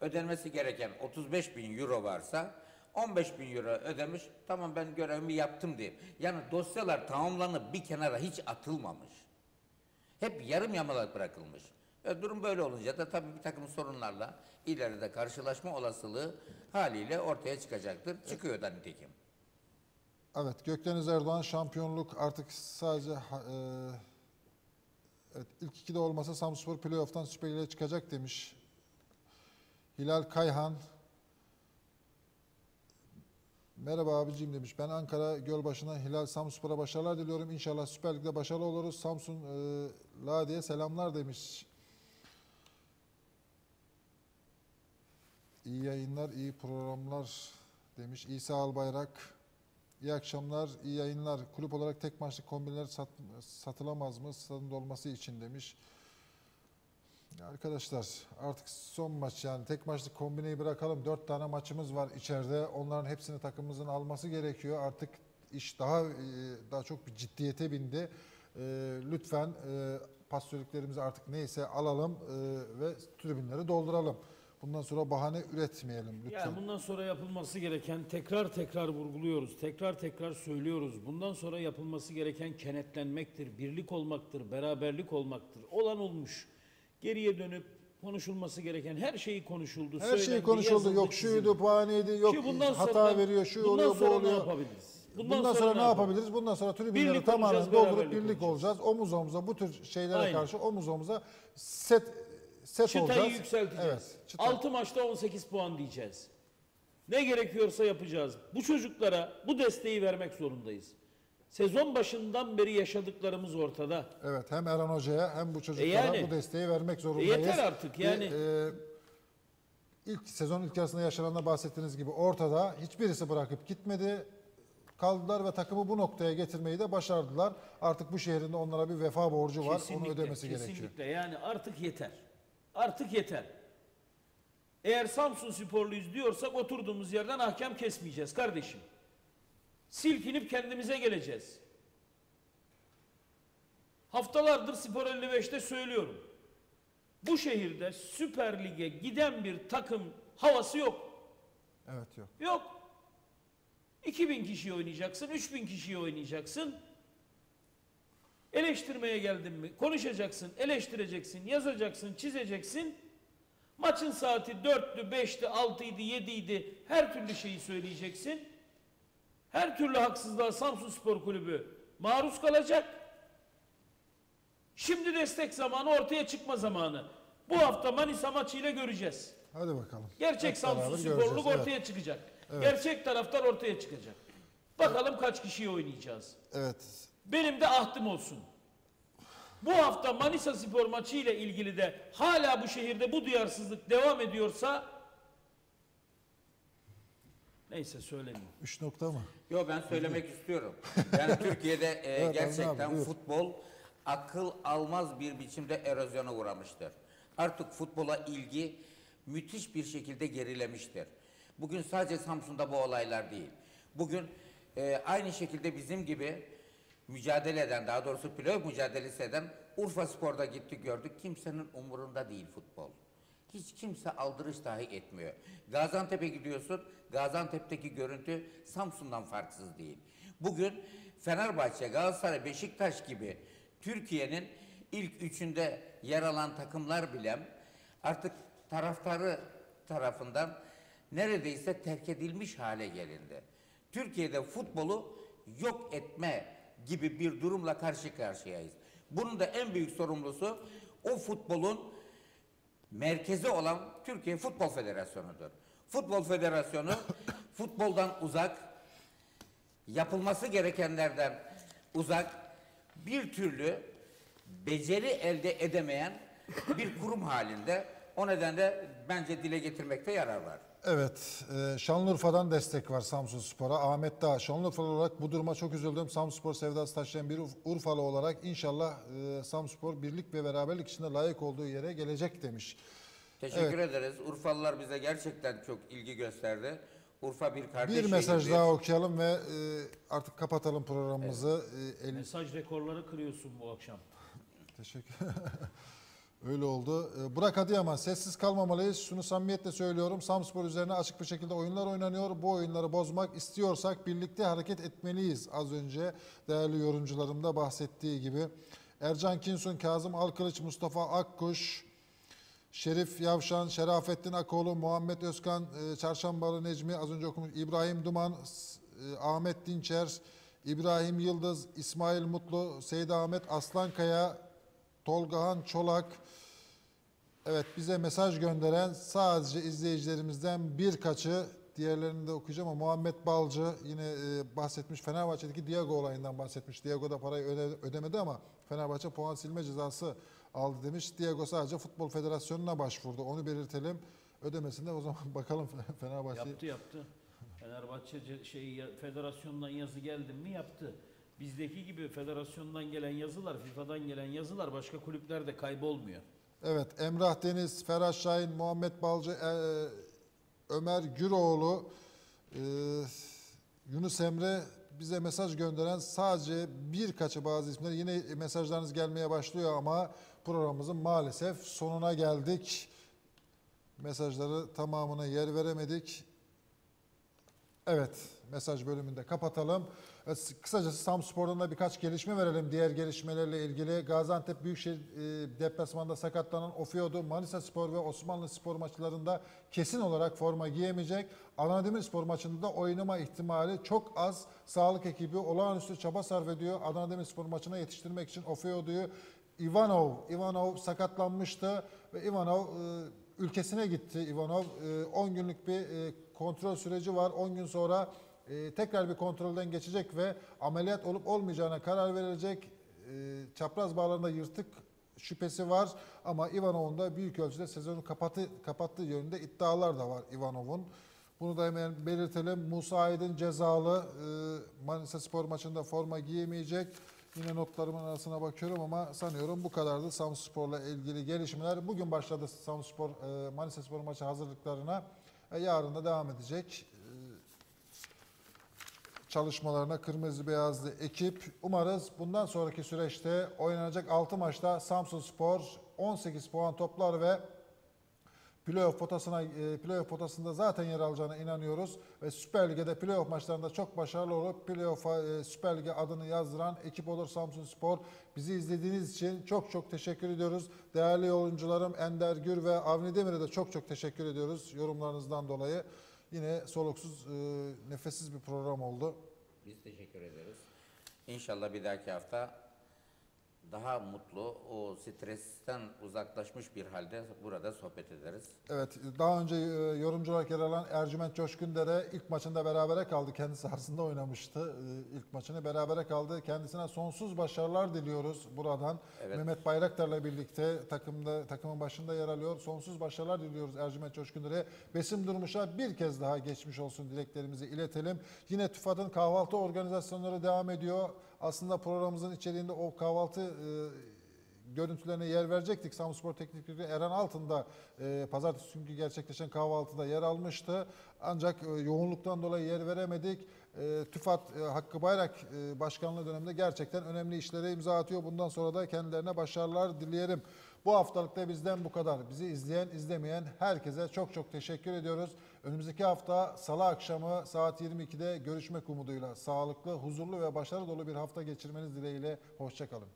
S2: ödenmesi gereken 35 bin euro varsa 15 bin euro ödemiş. Tamam ben görevimi yaptım diye. Yani dosyalar tamamlanıp bir kenara hiç atılmamış. Hep yarım yamalak bırakılmış. E, durum böyle olunca da tabii bir takım sorunlarla ileride karşılaşma olasılığı haliyle ortaya çıkacaktır. Çıkıyor da nitekim.
S1: Evet, Gökdeniz Erdoğan şampiyonluk artık sadece e, evet, ilk ikide olmasa Samspor playoff'tan Süper Lig'e çıkacak demiş. Hilal Kayhan Merhaba abicim demiş. Ben Ankara Gölbaşı'na Hilal Samspor'a başarılar diliyorum. İnşallah Süper Lig'de başarılı oluruz. Samsun e, La diye selamlar demiş. İyi yayınlar, iyi programlar demiş. İsa Albayrak. İyi akşamlar, iyi yayınlar. Kulüp olarak tek maçlık kombinler sat, satılamaz mı? Stadın dolması için demiş. Arkadaşlar artık son maç yani tek maçlık kombineyi bırakalım. Dört tane maçımız var içeride. Onların hepsini takımımızın alması gerekiyor. Artık iş daha e, daha çok bir ciddiyete bindi. E, lütfen e, pastörlüklerimizi artık neyse alalım ve tribünleri dolduralım. Bundan sonra bahane üretmeyelim lütfen.
S3: Yani bundan sonra yapılması gereken tekrar tekrar vurguluyoruz, tekrar tekrar söylüyoruz. Bundan sonra yapılması gereken kenetlenmektir, birlik olmaktır, beraberlik olmaktır. Olan olmuş. Geriye dönüp konuşulması gereken her şeyi konuşuldu.
S1: Her şey
S3: söylendi,
S1: konuşuldu.
S3: yazıldı,
S1: Yok
S3: çizildi.
S1: şuydu, bahaneydi, yok
S3: Şu bundan
S1: hata
S3: sonra-
S1: veriyor, şu
S3: bundan
S1: oluyor, bu
S3: sonra ne
S1: oluyor.
S3: yapabiliriz?
S1: Bundan, sonra, ne yapabiliriz? Bundan sonra tribünleri
S3: Birlik
S1: tamamen
S3: olacağız,
S1: doldurup
S3: beraberlik
S1: birlik olacağız. Omuz omuza bu tür şeylere
S3: Aynen.
S1: karşı omuz omuza set set
S3: Çıtayı
S1: olacağız.
S3: yükselteceğiz.
S1: Evet. çıta-
S3: 6 maçta 18 puan diyeceğiz. Ne gerekiyorsa yapacağız. Bu çocuklara bu desteği vermek zorundayız. Sezon başından beri yaşadıklarımız ortada.
S1: Evet hem Erhan Hoca'ya hem bu çocuklara
S3: E yani.
S1: bu desteği vermek zorundayız.
S3: yeter artık yani.
S1: e, ilk sezon ilk yarısında yaşananla bahsettiğiniz gibi ortada hiçbirisi bırakıp gitmedi. Kaldılar ve takımı bu noktaya getirmeyi de başardılar. Artık bu şehrin de onlara bir vefa borcu var. Onu ödemesi gerekiyor.
S3: Kesinlikle yani artık yeter. Artık yeter. Eğer Samsun sporluyuz diyorsak oturduğumuz yerden ahkam kesmeyeceğiz kardeşim. Silkinip kendimize geleceğiz. Haftalardır Spor 55'te söylüyorum. Bu şehirde Süper Lig'e giden bir takım havası yok.
S1: Evet yok.
S3: Yok. 2000 kişi oynayacaksın, 3000 kişi oynayacaksın. Eleştirmeye geldin mi? Konuşacaksın, eleştireceksin, yazacaksın, çizeceksin. Maçın saati 4'tü, 5'ti, 6'ydı, 7'ydi. Her türlü şeyi söyleyeceksin. Her türlü haksızlığa Samsun Spor Kulübü maruz kalacak. Şimdi destek zamanı, ortaya çıkma zamanı. Bu hafta Manisa maçıyla göreceğiz.
S1: Hadi bakalım.
S3: Gerçek
S1: Hep
S3: Samsun sporluk.
S1: Evet.
S3: ortaya çıkacak.
S1: Evet.
S3: Gerçek taraftar ortaya çıkacak. Bakalım kaç kişiyi oynayacağız.
S1: Evet.
S3: Benim de ahtım olsun. Bu hafta Manisa Spor maçı ile ilgili de hala bu şehirde bu duyarsızlık devam ediyorsa neyse söylemeyeyim.
S1: 3 nokta mı?
S2: Yo ben söylemek istiyorum. Yani Türkiye'de e,
S1: Evet,
S2: gerçekten
S1: abi,
S2: futbol akıl almaz bir biçimde erozyona uğramıştır. Artık futbola ilgi müthiş bir şekilde gerilemiştir. Bugün sadece Samsun'da bu olaylar değil. Bugün e, aynı şekilde bizim gibi mücadele eden, daha doğrusu playoff mücadelesi eden Urfa Spor'da gittik gördük. Kimsenin umurunda değil futbol. Hiç kimse aldırış dahi etmiyor. Gaziantep'e gidiyorsun, Gaziantep'teki görüntü Samsun'dan farksız değil. Bugün Fenerbahçe, Galatasaray, Beşiktaş gibi Türkiye'nin ilk üçünde yer alan takımlar bile artık taraftarı tarafından neredeyse terk edilmiş hale gelindi. Türkiye'de futbolu yok etme gibi bir durumla karşı karşıyayız. Bunun da en büyük sorumlusu o futbolun merkezi olan Türkiye Futbol Federasyonu'dur. Futbol Federasyonu futboldan uzak, yapılması gerekenlerden uzak bir türlü beceri elde edemeyen bir kurum halinde. O nedenle bence dile getirmekte yarar var.
S1: Evet, e, Şanlıurfa'dan destek var Samsun Spor'a. Ahmet Dağ, Şanlıurfalı olarak bu duruma çok üzüldüm. Samsun Spor sevdası taşıyan bir Ur- Urfalı olarak inşallah e, Samsun Spor birlik ve beraberlik içinde layık olduğu yere gelecek demiş.
S2: Teşekkür
S1: Evet.
S2: ederiz. Urfalılar bize gerçekten çok ilgi gösterdi. Urfa bir kardeş
S1: Bir mesaj
S2: şehirdir.
S1: daha okuyalım ve e, artık kapatalım programımızı. E, el-
S3: Mesaj rekorları kırıyorsun bu akşam.
S1: Teşekkür. Öyle oldu. Ee, Burak Adıyaman sessiz kalmamalıyız. Şunu samimiyetle söylüyorum. Samspor üzerine açık bir şekilde oyunlar oynanıyor. Bu oyunları bozmak istiyorsak birlikte hareket etmeliyiz. Az önce değerli yorumcularım da bahsettiği gibi. Ercan Kinsun, Kazım Alkılıç, Mustafa Akkuş, Şerif Yavşan, Şerafettin Akoğlu, Muhammed Özkan, e, Çarşambalı Necmi, az önce okumuş, İbrahim Duman, e, Ahmet Dinçer, İbrahim Yıldız, İsmail Mutlu, Seyit Ahmet Aslankaya, Tolgahan Çolak, evet bize mesaj gönderen sadece izleyicilerimizden birkaçı, diğerlerini de okuyacağım ama Muhammed Balcı yine e, bahsetmiş, Fenerbahçe'deki Diego olayından bahsetmiş. Diego da parayı öde- ödemedi ama Fenerbahçe puan silme cezası aldı demiş. Diego sadece Futbol Federasyonu'na başvurdu. Onu belirtelim. Ödemesinde o zaman bakalım Fenerbahçe.
S3: Yaptı yaptı. Fenerbahçe şey federasyondan yazı geldi mi yaptı. Bizdeki gibi federasyondan gelen yazılar, FIFA'dan gelen yazılar başka kulüplerde kaybolmuyor.
S1: Evet, Emrah Deniz, Ferhat Şahin, Muhammed Balcı, e, Ömer Güroğlu, e, Yunus Emre bize mesaj gönderen sadece birkaçı bazı isimler yine mesajlarınız gelmeye başlıyor ama programımızın maalesef sonuna geldik. Mesajları tamamına yer veremedik. Evet, mesaj bölümünde kapatalım. E, Kısacası Samspor'dan da birkaç gelişme verelim diğer gelişmelerle ilgili. Gaziantep Büyükşehir e, deplasmanda sakatlanan Ofio'du. Manisa Spor ve Osmanlı Spor maçlarında kesin olarak forma giyemeyecek. Adana Demirspor maçında da oynama ihtimali çok az. Sağlık ekibi olağanüstü çaba sarf ediyor. Adana Demirspor maçına yetiştirmek için Ofio'duyu Ivanov, Ivanov sakatlanmıştı ve Ivanov e, ülkesine gitti Ivanov. E, 10 günlük bir kontrol süreci var. 10 gün sonra e, tekrar bir kontrolden geçecek ve ameliyat olup olmayacağına karar verilecek. E, çapraz bağlarında yırtık şüphesi var ama Ivanov'un da büyük ölçüde sezonu kapatı, kapattığı yönünde iddialar da var Ivanov'un. Bunu da hemen belirtelim. Musa Aydın cezalı e, Manisa Spor maçında forma giyemeyecek. Yine notlarımın arasına bakıyorum ama sanıyorum bu kadardı Samspor'la ilgili gelişmeler. Bugün başladı Samspor e, Manisa Spor maçı hazırlıklarına. E, yarın da devam edecek. Çalışmalarına kırmızı beyazlı ekip. Umarız bundan sonraki süreçte oynanacak 6 maçta Samsun Spor 18 puan toplar ve playoff potasına e, playoff potasında zaten yer alacağına inanıyoruz ve Süper Lig'de playoff maçlarında çok başarılı olup playoff'a e, Süper Lig'e adını yazdıran ekip olur Samsun Spor. Bizi izlediğiniz için çok çok teşekkür ediyoruz. Değerli oyuncularım Ender Gür ve Avni Demir'e de çok çok teşekkür ediyoruz yorumlarınızdan dolayı. Yine soluksuz, e, nefessiz bir program oldu.
S2: Biz teşekkür ederiz. İnşallah bir dahaki hafta daha mutlu, o stresten uzaklaşmış bir halde burada sohbet ederiz.
S1: Evet, daha önce e, yorumcu olarak yer alan Ercüment Coşkundere ilk maçında berabere kaldı. Kendi sahasında oynamıştı. E, İlk maçını berabere kaldı. Kendisine sonsuz başarılar diliyoruz buradan.
S2: Evet.
S1: Mehmet Bayraktar'la birlikte takımda takımın başında yer alıyor. Sonsuz başarılar diliyoruz Ercüment Coşkundere'ye. Besim Durmuş'a bir kez daha geçmiş olsun dileklerimizi iletelim. Yine TÜFAD'ın kahvaltı organizasyonları devam ediyor. Aslında programımızın içeriğinde o kahvaltı e, görüntülerine yer verecektik. Samspor Teknik Direktörü Eren Altın da e, pazartesi günkü gerçekleşen kahvaltıda yer almıştı. Ancak e, yoğunluktan dolayı yer veremedik. E, TÜFAD e, Hakkı Bayrak e, başkanlığı döneminde gerçekten önemli işlere imza atıyor. Bundan sonra da kendilerine başarılar dileyelim. Bu haftalıkta bizden bu kadar. Bizi izleyen, izlemeyen herkese çok çok teşekkür ediyoruz. Önümüzdeki hafta salı akşamı saat 22'de görüşmek umuduyla sağlıklı, huzurlu ve başarı dolu bir hafta geçirmeniz dileğiyle. Hoşçakalın.